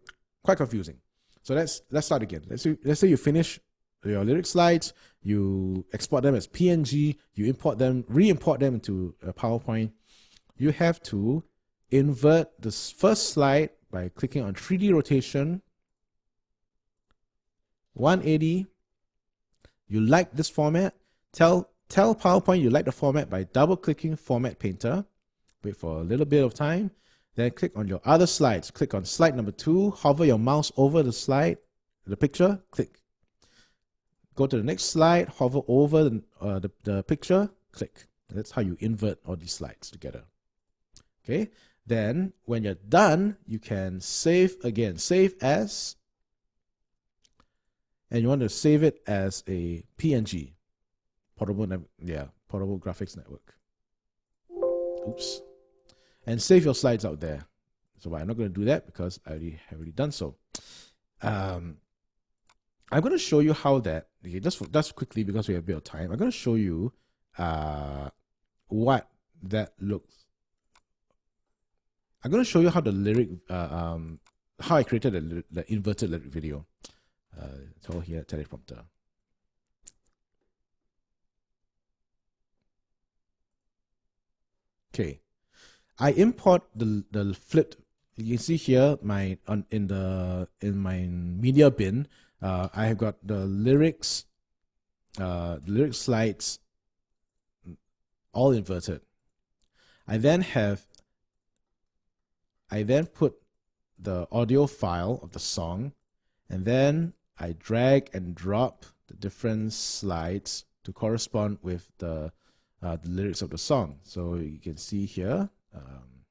quite confusing. So let's let's start again. Let's say, let's say you finish your lyric slides, you export them as PNG, you import them, re-import them into a PowerPoint. You have to invert this first slide by clicking on 3D rotation, 180. You like this format, tell Tell PowerPoint you like the format by double clicking Format Painter. Wait for a little bit of time. Then click on your other slides. Click on slide number two. Hover your mouse over the slide, the picture. Click. Go to the next slide. Hover over the, uh, the, the picture. Click. That's how you invert all these slides together. Okay. Then when you're done, you can save again. Save as. And you want to save it as a PNG portable, yeah, portable graphics network. Oops. And save your slides out there. So I'm not going to do that because I already have already done so. Um, I'm going to show you how that, okay, just, just quickly because we have a bit of time, I'm going to show you uh, what that looks. I'm going to show you how the lyric, uh, um, how I created the, the inverted lyric video. Uh, it's all here, teleprompter. Okay. I import the the flipped. You can see here my on in the in my media bin. Uh, I have got the lyrics, uh, lyric slides, all inverted. I then have. I then put the audio file of the song, and then I drag and drop the different slides to correspond with the uh, the lyrics of the song. So you can see here, um,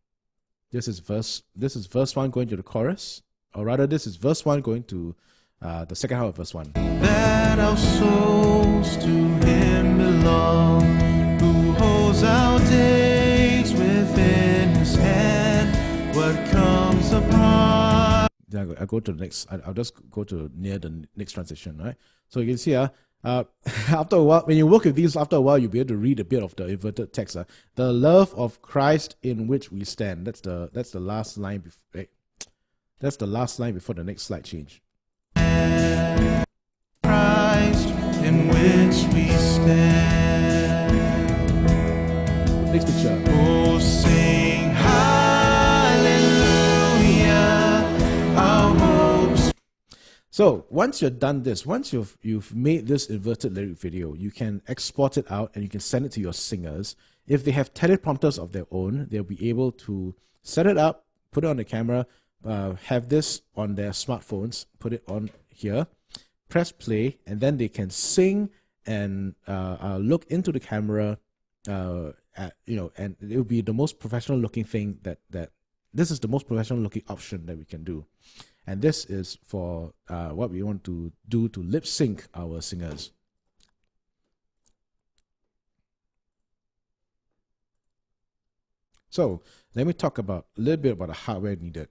this is verse. This is verse one going to the chorus, or rather, this is verse one going to uh, the second half of verse one. that our souls to him belong, who holds our days within his hand. What comes upon Then I go, I go to the next. I, I'll just go to near the next transition, right? So you can see, uh, uh, after a while, when you work with these, after a while, you'll be able to read a bit of the inverted text. Uh, the love of Christ in which we stand. That's the that's the last line. Before, that's the last line before the next slide change. Christ in which we stand. Next picture. So once you've done this, once you've you've made this inverted lyric video, you can export it out and you can send it to your singers. If they have teleprompters of their own, they'll be able to set it up, put it on the camera, uh, have this on their smartphones, put it on here, press play, and then they can sing and uh, uh, look into the camera. Uh, at, you know, and it will be the most professional looking thing that that this is the most professional looking option that we can do and this is for uh, what we want to do to lip sync our singers. So let me talk about a little bit about the hardware needed.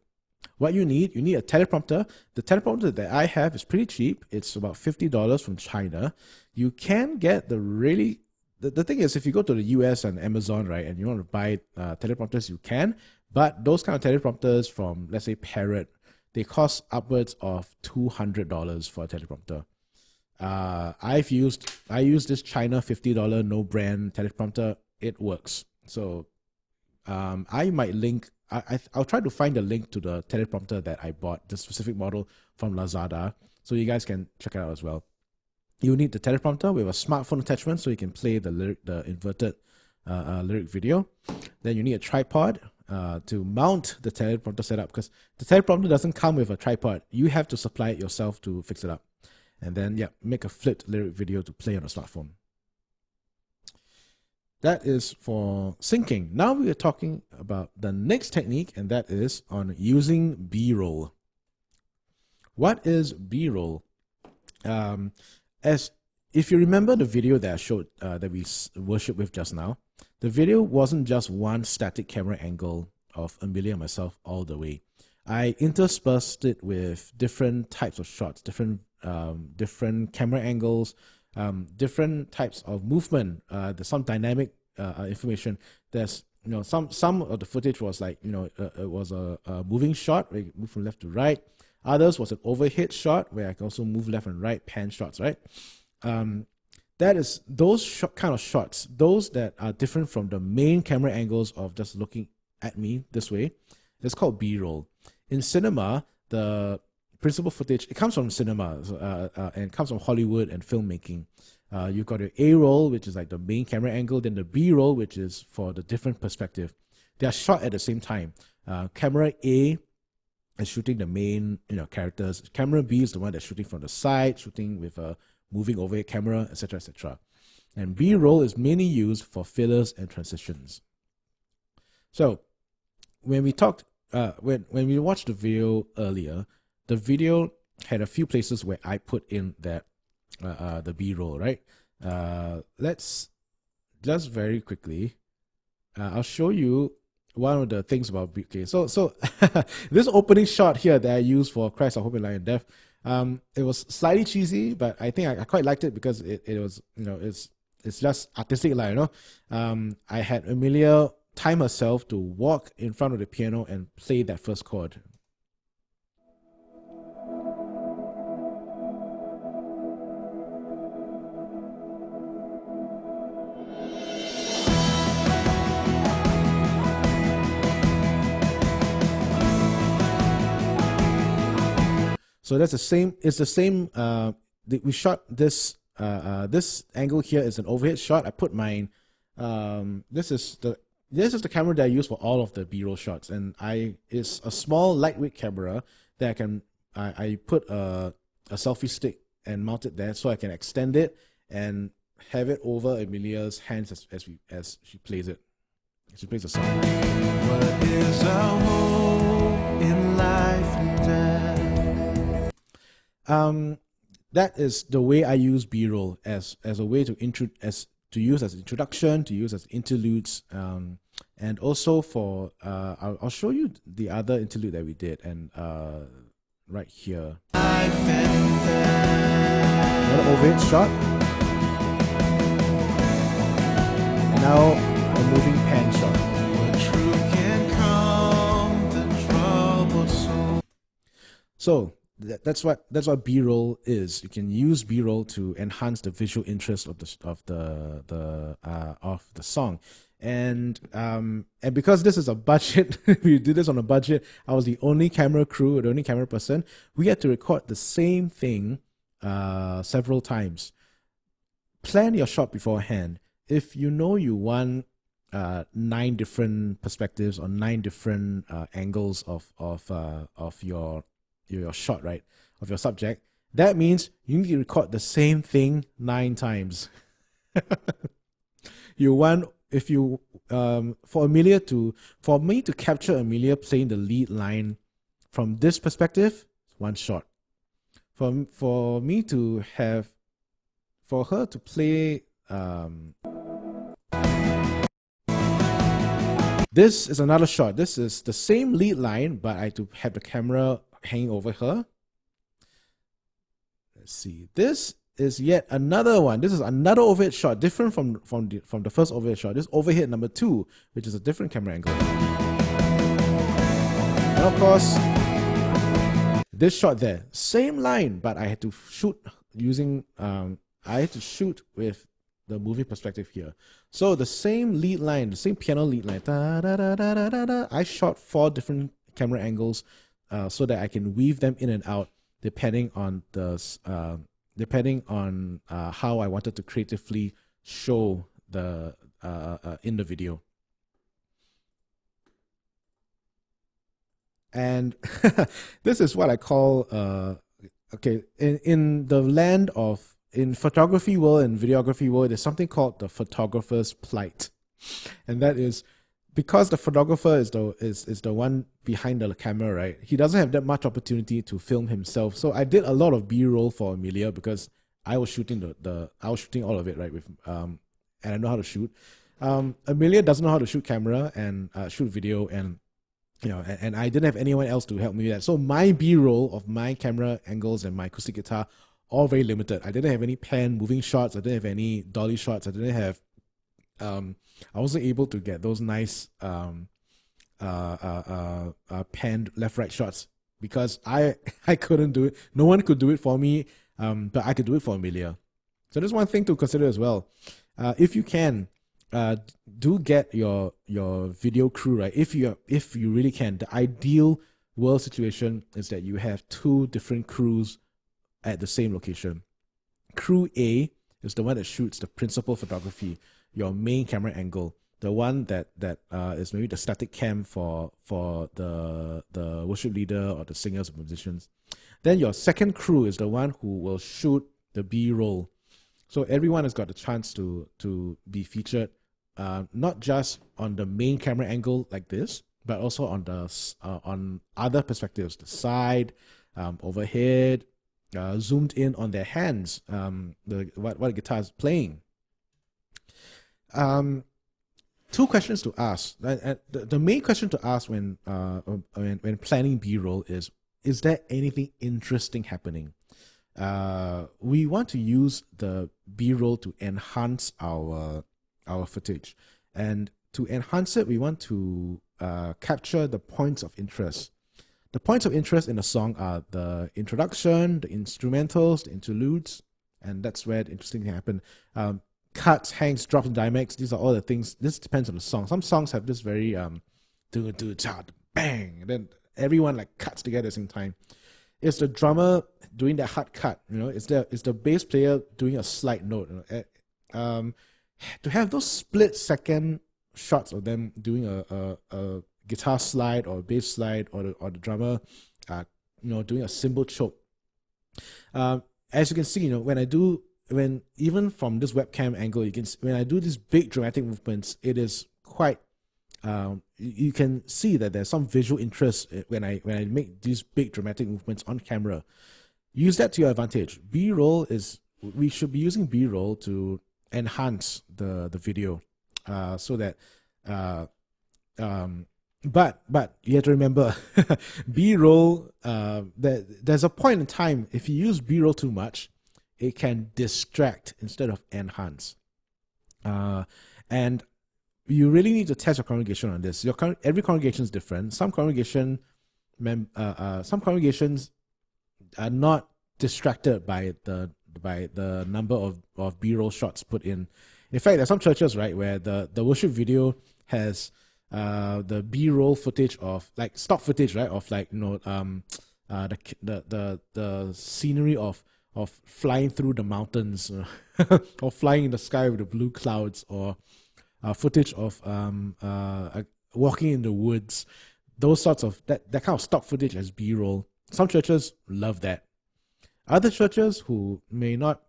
What you need, you need a teleprompter. The teleprompter that I have is pretty cheap. It's about fifty dollars from China. You can get the really the, the thing is if you go to the US and Amazon, right, and you want to buy uh, teleprompters, you can. But those kind of teleprompters from let's say Parrot, they cost upwards of two hundred dollars for a teleprompter. Uh, I've used I use this China fifty dollar no brand teleprompter. It works. So um, I might link. I, I I'll try to find a link to the teleprompter that I bought, the specific model from Lazada, so you guys can check it out as well. You need the teleprompter with a smartphone attachment, so you can play the lyric, the inverted uh, uh, lyric video. Then you need a tripod uh, to mount the teleprompter setup because the teleprompter doesn't come with a tripod. You have to supply it yourself to fix it up, and then yeah, make a flipped lyric video to play on a smartphone. That is for syncing. Now we are talking about the next technique, and that is on using B roll. What is B roll? Um, as if you remember the video that I showed uh, that we s- worship with just now, the video wasn't just one static camera angle of Amelia and myself all the way. I interspersed it with different types of shots, different um, different camera angles, um, different types of movement. Uh, there's some dynamic uh, uh, information. There's you know some some of the footage was like you know uh, it was a, a moving shot where move from left to right. Others was an overhead shot where I can also move left and right, pan shots, right? Um, that is those shot, kind of shots, those that are different from the main camera angles of just looking at me this way. It's called B-roll. In cinema, the principal footage it comes from cinema uh, uh, and comes from Hollywood and filmmaking. Uh, you've got your A roll, which is like the main camera angle, then the B roll, which is for the different perspective. They are shot at the same time. Uh, camera A is shooting the main you know characters. Camera B is the one that's shooting from the side, shooting with a moving overhead camera, etc., etc. And B roll is mainly used for fillers and transitions. So when we talked, uh, when when we watched the video earlier, the video had a few places where I put in that uh, uh, the B roll, right? Uh, let's just very quickly. Uh, I'll show you one of the things about okay. So so this opening shot here that I used for Christ, I hope lie in death. Um, it was slightly cheesy, but I think I, I quite liked it because it, it was you know it's it's just artistic like you know. Um, I had Amelia time herself to walk in front of the piano and play that first chord. So that's the same. It's the same. Uh, we shot this. Uh, uh, this angle here is an overhead shot. I put mine. Um, this is the this is the camera that I use for all of the B-roll shots, and I it's a small lightweight camera that I can I, I put a a selfie stick and mount it there so I can extend it and have it over Amelia's hands as as we as she plays it. She plays the song. Um that is the way I use B-roll as as a way to intro as to use as introduction, to use as interludes, um, and also for uh, I'll, I'll show you the other interlude that we did, and uh, right here, Life and death. another overhead shot, and now a moving pan shot. Where truth can calm the troubled soul. So that, that's what that's what B-roll is. You can use B-roll to enhance the visual interest of the of the the uh, of the song, and um and because this is a budget, we did this on a budget. I was the only camera crew, the only camera person. We had to record the same thing uh several times. Plan your shot beforehand. If you know you want uh, nine different perspectives or nine different uh, angles of of uh, of your your shot, right? Of your subject. That means you need to record the same thing nine times. you want if you um for Amelia to for me to capture Amelia playing the lead line from this perspective, one shot. For for me to have for her to play um this is another shot. This is the same lead line, but I had to have the camera hanging over her. Let's see. This is yet another one. This is another overhead shot, different from from the, from the first overhead shot. This overhead number two, which is a different camera angle. And of course, this shot there, same line, but I had to shoot using um, I had to shoot with the movie perspective here. So the same lead line, the same piano lead line, da, da, da, I shot four different camera angles uh, so that I can weave them in and out depending on the uh, depending on uh, how I wanted to creatively show the uh, uh, in the video. And this is what I call uh, okay in in the land of in photography world and videography world there's something called the photographer's plight and that is because the photographer is the is, is the one behind the camera right he doesn't have that much opportunity to film himself so i did a lot of b-roll for amelia because i was shooting the, the i was shooting all of it right with um and i know how to shoot um amelia doesn't know how to shoot camera and uh, shoot video and you know, and, and I didn't have anyone else to help me with that. So my B-roll of my camera angles and my acoustic guitar all very limited. I didn't have any pan moving shots. I didn't have any dolly shots. I didn't have. Um, I wasn't able to get those nice um, uh, uh, uh, uh, panned left right shots because I I couldn't do it. No one could do it for me. Um, but I could do it for Amelia. So there's one thing to consider as well. Uh, if you can, uh, do get your your video crew right. If you if you really can, the ideal world situation is that you have two different crews at the same location. Crew A is the one that shoots the principal photography, your main camera angle, the one that that uh, is maybe the static cam for for the the worship leader or the singers or musicians. Then your second crew is the one who will shoot the B roll. So everyone has got the chance to to be featured, uh, not just on the main camera angle like this, but also on the uh, on other perspectives, the side, um, overhead, uh, zoomed in on their hands, um, the what what the guitar is playing. Um, two questions to ask. Uh, the, the main question to ask when uh when, when planning B roll is: Is there anything interesting happening? Uh, we want to use the B roll to enhance our our footage, and to enhance it, we want to uh, capture the points of interest. The points of interest in a song are the introduction, the instrumentals, the interludes, and that's where the interesting thing happen. Um, cuts, hangs, drops, dynamics. These are all the things. This depends on the song. Some songs have this very um, do do cha bang, and then everyone like cuts together at the same time. it's the drummer doing that hard cut. You know, it's the it's the bass player doing a slide note. You know? Eh, Um, to have those split second shots of them doing a, a, a guitar slide or bass slide or the, or the drummer, uh, you know, doing a cymbal choke. Um, as you can see, you know, when I do, when even from this webcam angle, you can when I do these big dramatic movements, it is quite. Um, you can see that there's some visual interest uh, when I when I make these big dramatic movements on camera. Use that to your advantage. B roll is we should be using B roll to enhance the the video, uh, so that uh, um, but but you have to remember b-roll uh, that there's a point in time if you use b-roll too much it can distract instead of enhance. Uh, and you really need to test your congregation on this. Your con- every congregation is different. Some congregation mem- uh, uh, some congregations are not distracted by the by the number of, of b-roll shots put in. In fact there's some churches right where the the worship video has uh the b-roll footage of like stock footage right of like you know um uh the the the, the scenery of of flying through the mountains uh, or flying in the sky with the blue clouds or uh, footage of um uh walking in the woods. Those sorts of that that kind of stock footage as b-roll. Some churches love that. Other churches who may not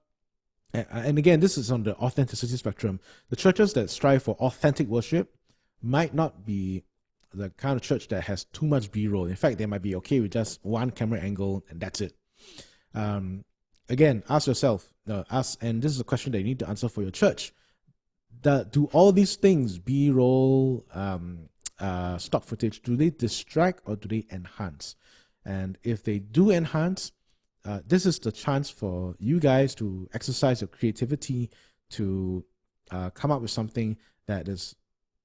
and again this is on the authenticity spectrum. The churches that strive for authentic worship might not be the kind of church that has too much b-roll. In fact they might be okay with just one camera angle and that's it. Um, again ask yourself ask and this is a question that you need to answer for your church. The, do all these things b-roll um, uh, stock footage do they distract or do they enhance? And if they do enhance uh, this is the chance for you guys to exercise your creativity to uh, come up with something that is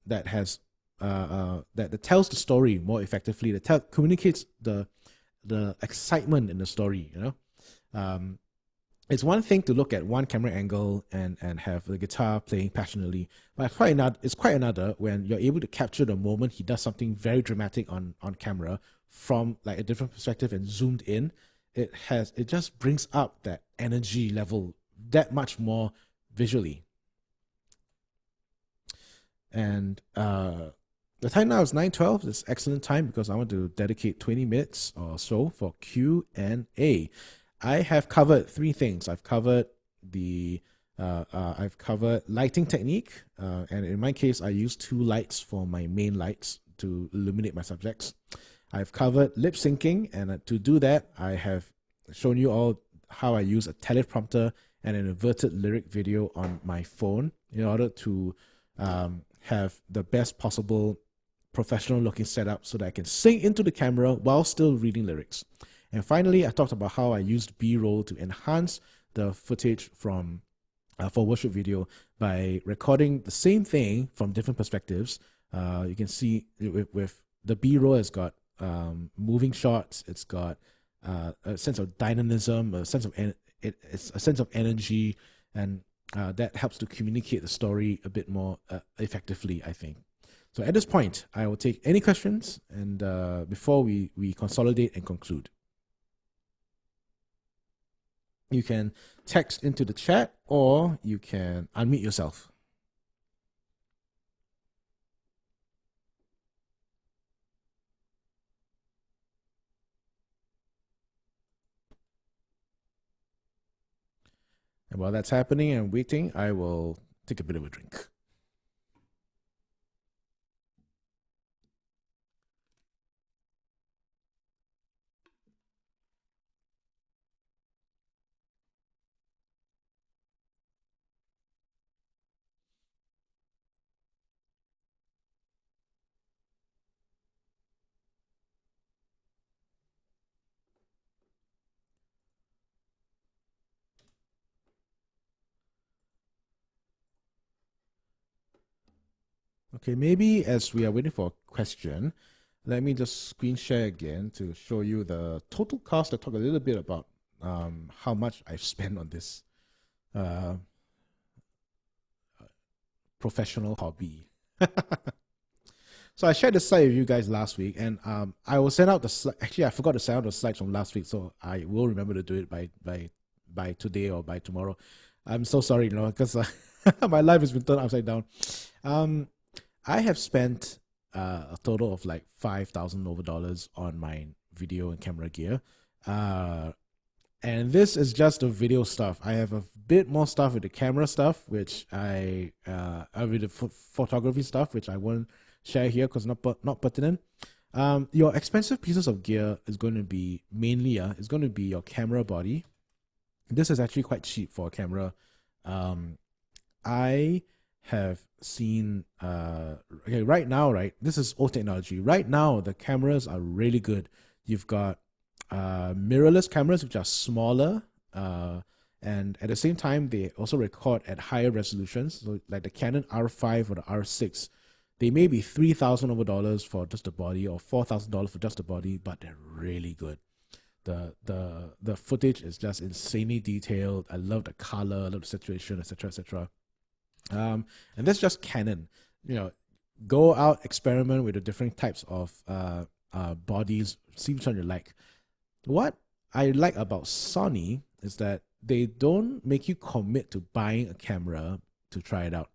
that has uh, uh, that, that tells the story more effectively that tell, communicates the the excitement in the story you know? Um, it's one thing to look at one camera angle and and have the guitar playing passionately but quite another it's quite another when you're able to capture the moment he does something very dramatic on on camera from like a different perspective and zoomed in it has it just brings up that energy level that much more visually. And uh the time now is 9.12 it's excellent time because i want to dedicate 20 minutes or so for q and a i have covered three things i've covered the uh, uh, i've covered lighting technique uh, and in my case i use two lights for my main lights to illuminate my subjects i've covered lip syncing and uh, to do that i have shown you all how i use a teleprompter and an inverted lyric video on my phone in order to um, have the best possible professional looking setup so that I can sing into the camera while still reading lyrics. And finally, I talked about how I used B-roll to enhance the footage from uh, for worship video by recording the same thing from different perspectives. Uh, you can see with, with the B-roll has got um, moving shots. It's got uh, a sense of dynamism, a sense of en- it, it's a sense of energy, and uh, that helps to communicate the story a bit more uh, effectively. I think. So at this point, I will take any questions, and uh, before we we consolidate and conclude, you can text into the chat or you can unmute yourself. And while that's happening and waiting, I will take a bit of a drink. Okay, maybe as we are waiting for a question, let me just screen share again to show you the total cost. I talk a little bit about um, how much I've spent on this uh, professional hobby. So I shared the slide with you guys last week, and um, I will send out the sli- actually I forgot to send out the slides from last week, so I will remember to do it by by by today or by tomorrow. I'm so sorry, you know, because uh, my life has been turned upside down. Um, I have spent uh, a total of like five thousand over dollars on my video and camera gear. Uh, and this is just the video stuff. I have a bit more stuff with the camera stuff, which I uh, uh with the ph- photography stuff, which I won't share here because not per- not pertinent. Um, your expensive pieces of gear is going to be mainly uh, is going to be your camera body. This is actually quite cheap for a camera. Um, I have seen uh okay right now right this is old technology. Right now the cameras are really good. You've got uh mirrorless cameras which are smaller uh and at the same time they also record at higher resolutions. So like the Canon R5 or the R6 they may be three thousand over dollars for just the body or four thousand dollars for just the body but they're really good. The the the footage is just insanely detailed. I love the color i love the situation etc etc um, and that's just Canon. You know, go out, experiment with the different types of uh, uh, bodies, see which one you like. What I like about Sony is that they don't make you commit to buying a camera to try it out.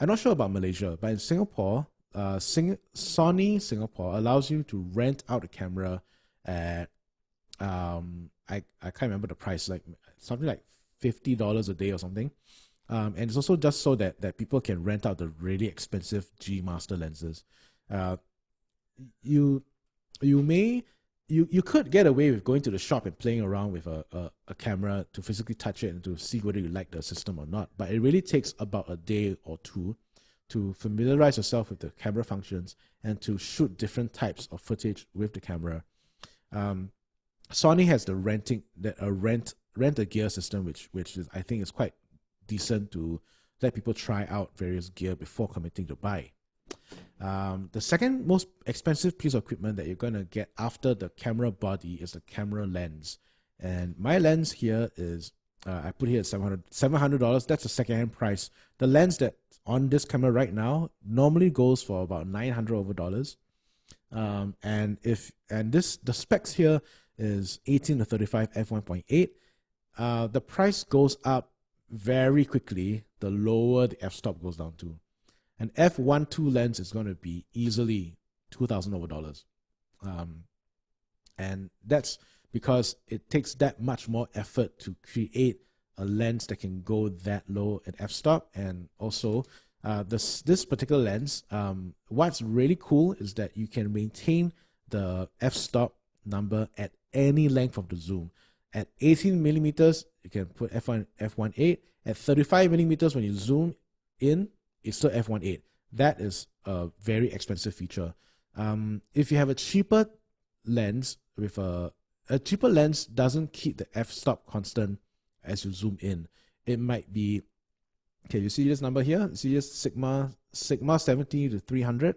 I'm not sure about Malaysia, but in Singapore, uh, Sing- Sony Singapore allows you to rent out a camera at um I, I can't remember the price, like something like fifty dollars a day or something. Um, and it's also just so that, that people can rent out the really expensive G Master lenses. Uh, you you may you you could get away with going to the shop and playing around with a, a, a camera to physically touch it and to see whether you like the system or not. But it really takes about a day or two to familiarize yourself with the camera functions and to shoot different types of footage with the camera. Um, Sony has the renting that a rent rent a gear system, which which is I think is quite decent to let people try out various gear before committing to buy. Um, the second most expensive piece of equipment that you're going to get after the camera body is the camera lens. And my lens here is, uh, I put here at $700, $700. That's a secondhand price. The lens that's on this camera right now normally goes for about 900 over dollars. Um, and if, and this, the specs here is 18 to 35 f1.8. Uh, the price goes up very quickly the lower the f-stop goes down to. An f1.2 lens is going to be easily 2000 over dollars. Um, and that's because it takes that much more effort to create a lens that can go that low at f-stop and also uh, this this particular lens um, what's really cool is that you can maintain the f-stop number at any length of the zoom at 18 millimeters you can put f1 f1.8 at 35 millimeters when you zoom in it's still f1.8 that is a very expensive feature. Um, if you have a cheaper lens with a a cheaper lens doesn't keep the f-stop constant as you zoom in. It might be okay you see this number here? You see this Sigma Sigma 70 to 300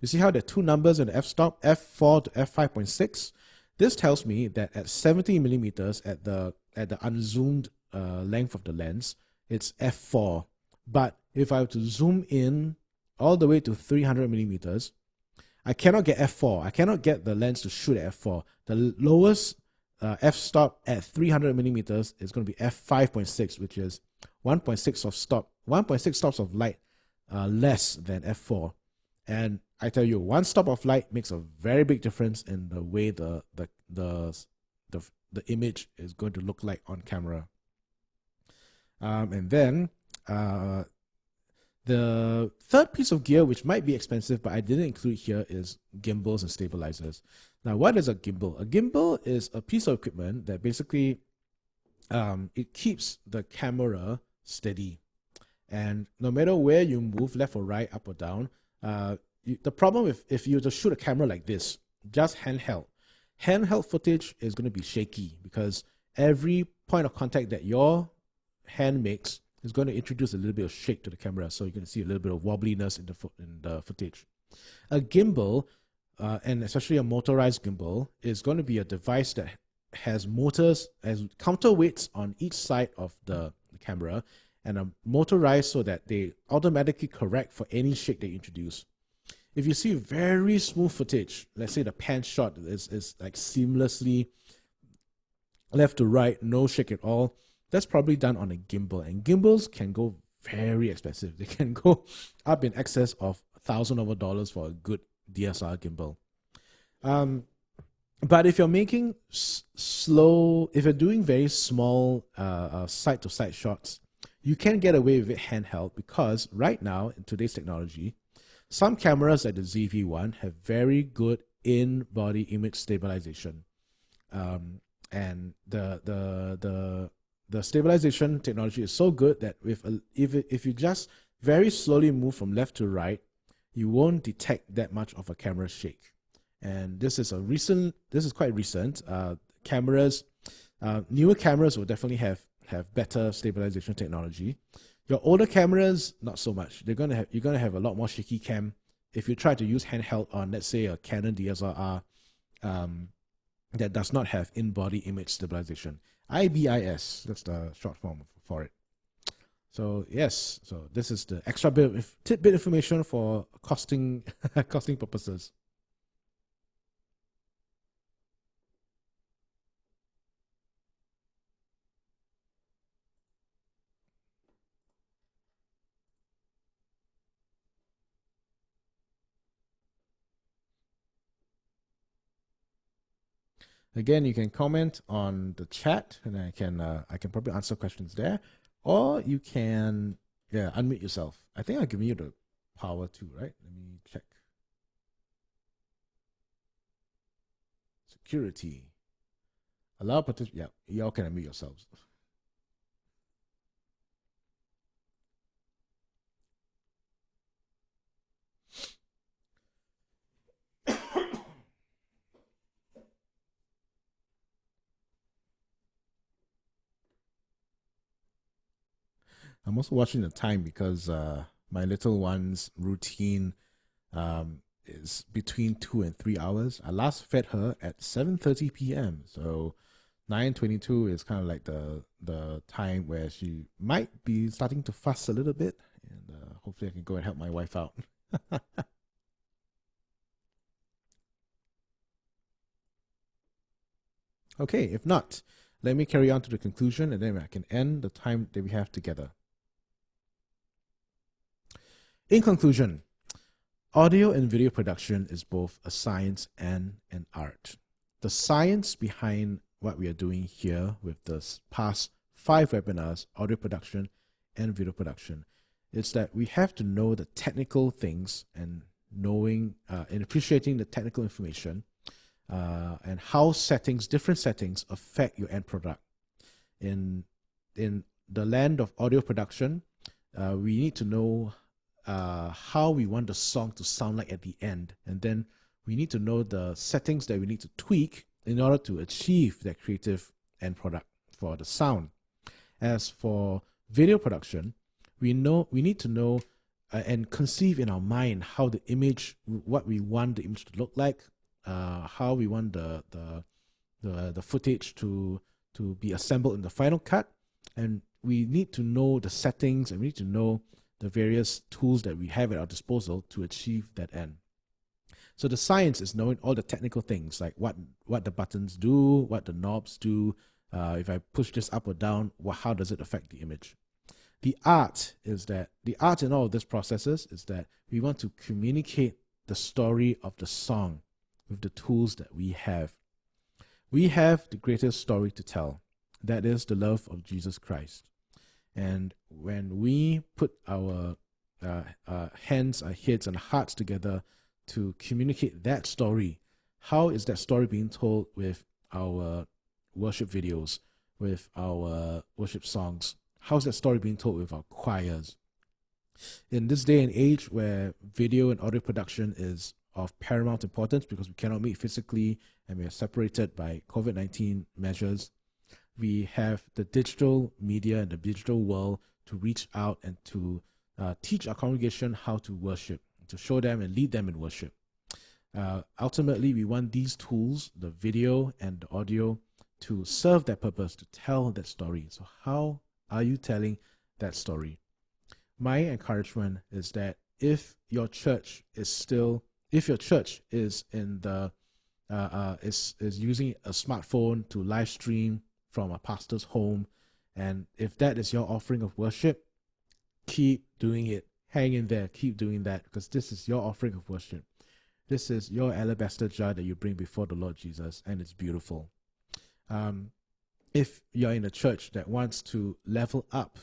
you see how the two numbers in the f-stop f4 to f5.6 this tells me that at 70 millimeters at the at the unzoomed uh, length of the lens, it's f4. But if I were to zoom in all the way to 300 millimeters, I cannot get f4. I cannot get the lens to shoot at f4. The lowest uh, f-stop at 300 millimeters is going to be f5.6, which is 1.6 of stop, 1.6 stops of light uh, less than f4. And I tell you, one stop of light makes a very big difference in the way the the the the, the image is going to look like on camera. Um, and then uh, the third piece of gear, which might be expensive, but I didn't include here, is gimbals and stabilizers. Now, what is a gimbal? A gimbal is a piece of equipment that basically um, it keeps the camera steady, and no matter where you move, left or right, up or down, uh, you, the problem with if you just shoot a camera like this, just handheld, handheld footage is going to be shaky because every point of contact that your hand makes is going to introduce a little bit of shake to the camera, so you're going to see a little bit of wobbliness in the fo- in the footage. A gimbal, uh, and especially a motorized gimbal, is going to be a device that has motors as counterweights on each side of the, the camera and are motorized so that they automatically correct for any shake they introduce. if you see very smooth footage, let's say the pan shot is, is like seamlessly left to right, no shake at all, that's probably done on a gimbal. And gimbals can go very expensive. They can go up in excess of thousand over dollars for a good DSLR gimbal. Um, but if you're making s- slow, if you're doing very small uh, side to side shots, you can get away with it handheld because right now in today's technology, some cameras like the ZV-1 have very good in-body image stabilization, um, and the the the the stabilization technology is so good that a, if if you just very slowly move from left to right, you won't detect that much of a camera shake. And this is a recent. This is quite recent. Uh, cameras, uh, newer cameras will definitely have have better stabilization technology. Your older cameras, not so much. They're gonna have you're gonna have a lot more shaky cam. If you try to use handheld on, let's say, a Canon DSLR um, that does not have in-body image stabilization, IBIS. That's the short form for it. So yes, so this is the extra bit of tidbit information for costing costing purposes. Again, you can comment on the chat, and I can uh, I can probably answer questions there, or you can yeah unmute yourself. I think I've given you the power too, right? Let me check. Security. Allow participants. Yeah, y'all can unmute yourselves. I'm also watching the time because uh, my little one's routine um, is between two and three hours. I last fed her at 7:30 p.m. So 9:22 is kind of like the the time where she might be starting to fuss a little bit, and uh, hopefully I can go and help my wife out. okay, if not, let me carry on to the conclusion, and then I can end the time that we have together. In conclusion, audio and video production is both a science and an art. The science behind what we are doing here with the past five webinars, audio production and video production, is that we have to know the technical things and knowing uh, and appreciating the technical information uh, and how settings, different settings, affect your end product. In in the land of audio production, uh, we need to know uh, how we want the song to sound like at the end, and then we need to know the settings that we need to tweak in order to achieve that creative end product for the sound. As for video production, we know we need to know uh, and conceive in our mind how the image, what we want the image to look like, uh, how we want the the the, the footage to to be assembled in the final cut, and we need to know the settings and we need to know the various tools that we have at our disposal to achieve that end. So the science is knowing all the technical things like what what the buttons do, what the knobs do. Uh, if I push this up or down, well, how does it affect the image? The art is that the art in all of these processes is that we want to communicate the story of the song with the tools that we have. We have the greatest story to tell. That is the love of Jesus Christ. And when we put our uh, uh, hands, our heads, and hearts together to communicate that story, how is that story being told with our worship videos, with our worship songs? How's that story being told with our choirs? In this day and age where video and audio production is of paramount importance because we cannot meet physically and we are separated by COVID 19 measures, we have the digital media and the digital world to reach out and to uh, teach our congregation how to worship, to show them and lead them in worship. Uh, ultimately, we want these tools, the video and the audio, to serve that purpose, to tell that story. So, how are you telling that story? My encouragement is that if your church is still if your church is in the uh, uh, is is using a smartphone to live stream from a pastor's home, and if that is your offering of worship, keep doing it. Hang in there, keep doing that because this is your offering of worship. This is your alabaster jar that you bring before the Lord Jesus, and it's beautiful. Um, if you're in a church that wants to level up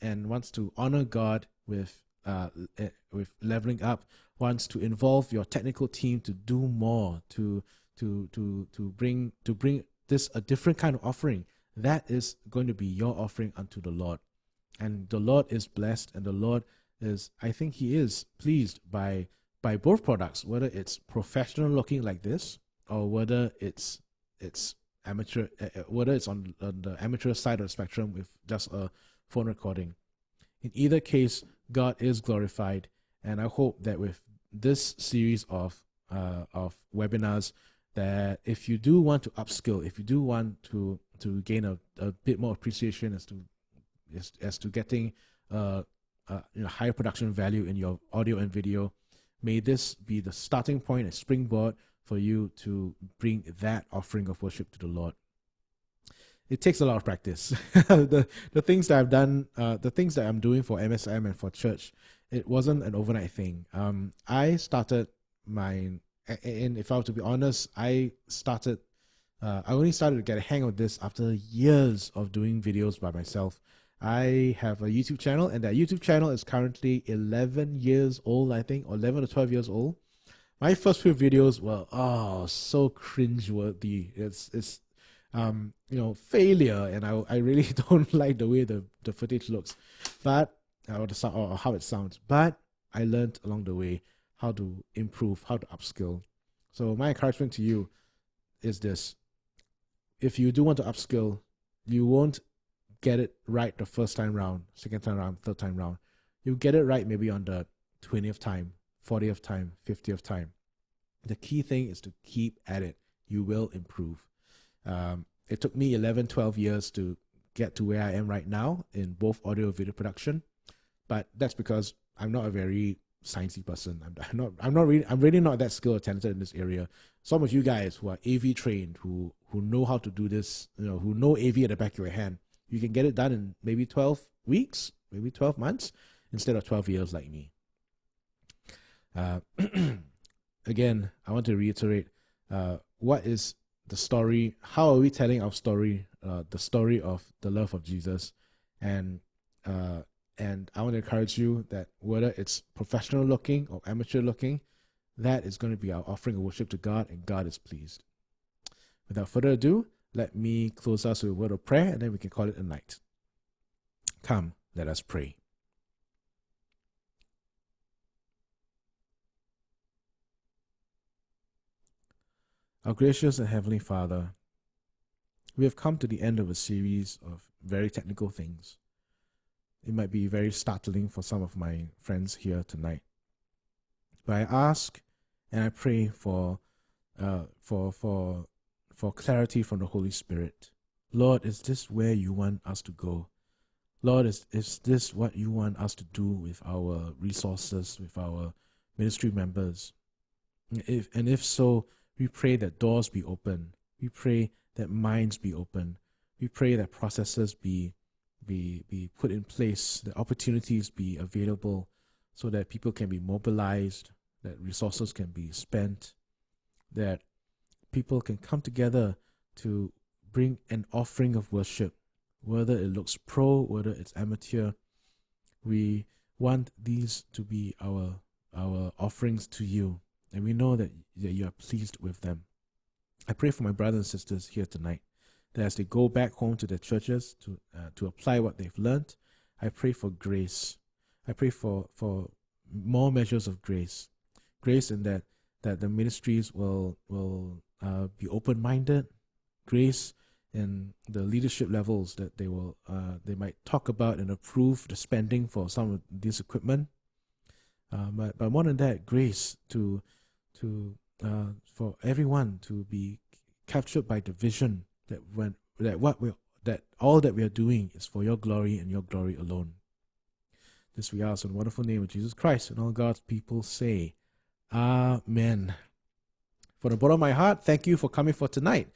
and wants to honor God with uh, eh, with leveling up, wants to involve your technical team to do more, to to to to bring to bring this a different kind of offering. That is going to be your offering unto the Lord, and the Lord is blessed, and the Lord is I think He is pleased by by both products, whether it's professional looking like this or whether it's it's amateur, uh, whether it's on, on the amateur side of the spectrum with just a phone recording. In either case, God is glorified, and I hope that with this series of uh, of webinars, that if you do want to upskill, if you do want to to gain a, a bit more appreciation as to as, as to getting uh, uh, you know, higher production value in your audio and video, may this be the starting point, a springboard for you to bring that offering of worship to the Lord. It takes a lot of practice. the the things that I've done, uh, the things that I'm doing for MSM and for church, it wasn't an overnight thing. Um, I started my, and if I were to be honest, I started, uh, I only started to get a hang of this after years of doing videos by myself. I have a YouTube channel, and that YouTube channel is currently 11 years old, I think, or 11 or 12 years old my first few videos were oh so cringeworthy. It's it's um you know failure, and I I really don't like the way the the footage looks, but or the sound or how it sounds. But I learned along the way how to improve, how to upskill. So my encouragement to you is this: if you do want to upskill, you won't get it right the first time round, second time round, third time round. You get it right maybe on the twentieth time, 40th time, 50th time. The key thing is to keep at it. You will improve. Um, it took me 11, 12 years to get to where I am right now in both audio and video production, but that's because I'm not a very sciencey person. I'm, I'm, not. I'm not really. I'm really not that skilled or talented in this area. Some of you guys who are AV trained, who who know how to do this, you know, who know AV at the back of your hand, you can get it done in maybe 12 weeks, maybe 12 months, instead of 12 years like me. Uh, again, I want to reiterate uh, what is the story? How are we telling our story? Uh, the story of the love of Jesus, and uh, and I want to encourage you that whether it's professional looking or amateur looking, that is going to be our offering of worship to God, and God is pleased. Without further ado, let me close us with a word of prayer, and then we can call it a night. Come, let us pray. Our gracious and Heavenly Father, we have come to the end of a series of very technical things. It might be very startling for some of my friends here tonight. But I ask and I pray for uh, for for for clarity from the Holy Spirit. Lord, is this where you want us to go? Lord, is, is this what you want us to do with our resources, with our ministry members? If and if so, we pray that doors be open. We pray that minds be open. We pray that processes be be be put in place, the opportunities be available so that people can be mobilized, that resources can be spent, that people can come together to bring an offering of worship, whether it looks pro, whether it's amateur. We want these to be our our offerings to you and we know that, that you are pleased with them. I pray for my brothers and sisters here tonight that as they go back home to their churches to uh, to apply what they've learned, I pray for grace. I pray for for more measures of grace, grace in that that the ministries will will uh, be open minded, grace in the leadership levels that they will uh, they might talk about and approve the spending for some of this equipment. Uh, but but more than that, grace to to uh, for everyone to be captured by the vision that when that what we that all that we are doing is for your glory and your glory alone. This we ask in the wonderful name of Jesus Christ, and all God's people say, Amen. From the bottom of my heart, thank you for coming for tonight.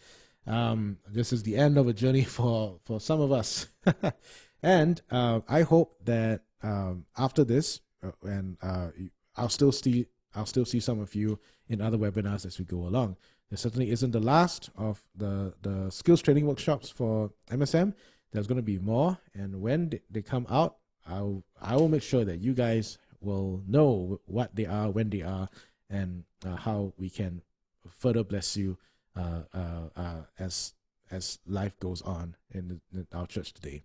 Um, this is the end of a journey for for some of us, and uh, I hope that um, after this, uh, and uh, I'll still see I'll still see some of you in other webinars as we go along. This certainly isn't the last of the the skills training workshops for MSM. There's going to be more, and when they, they come out, I'll I will make sure that you guys will know what they are, when they are, and uh, how we can further bless you uh, uh, uh, as as life goes on in, the, in our church today.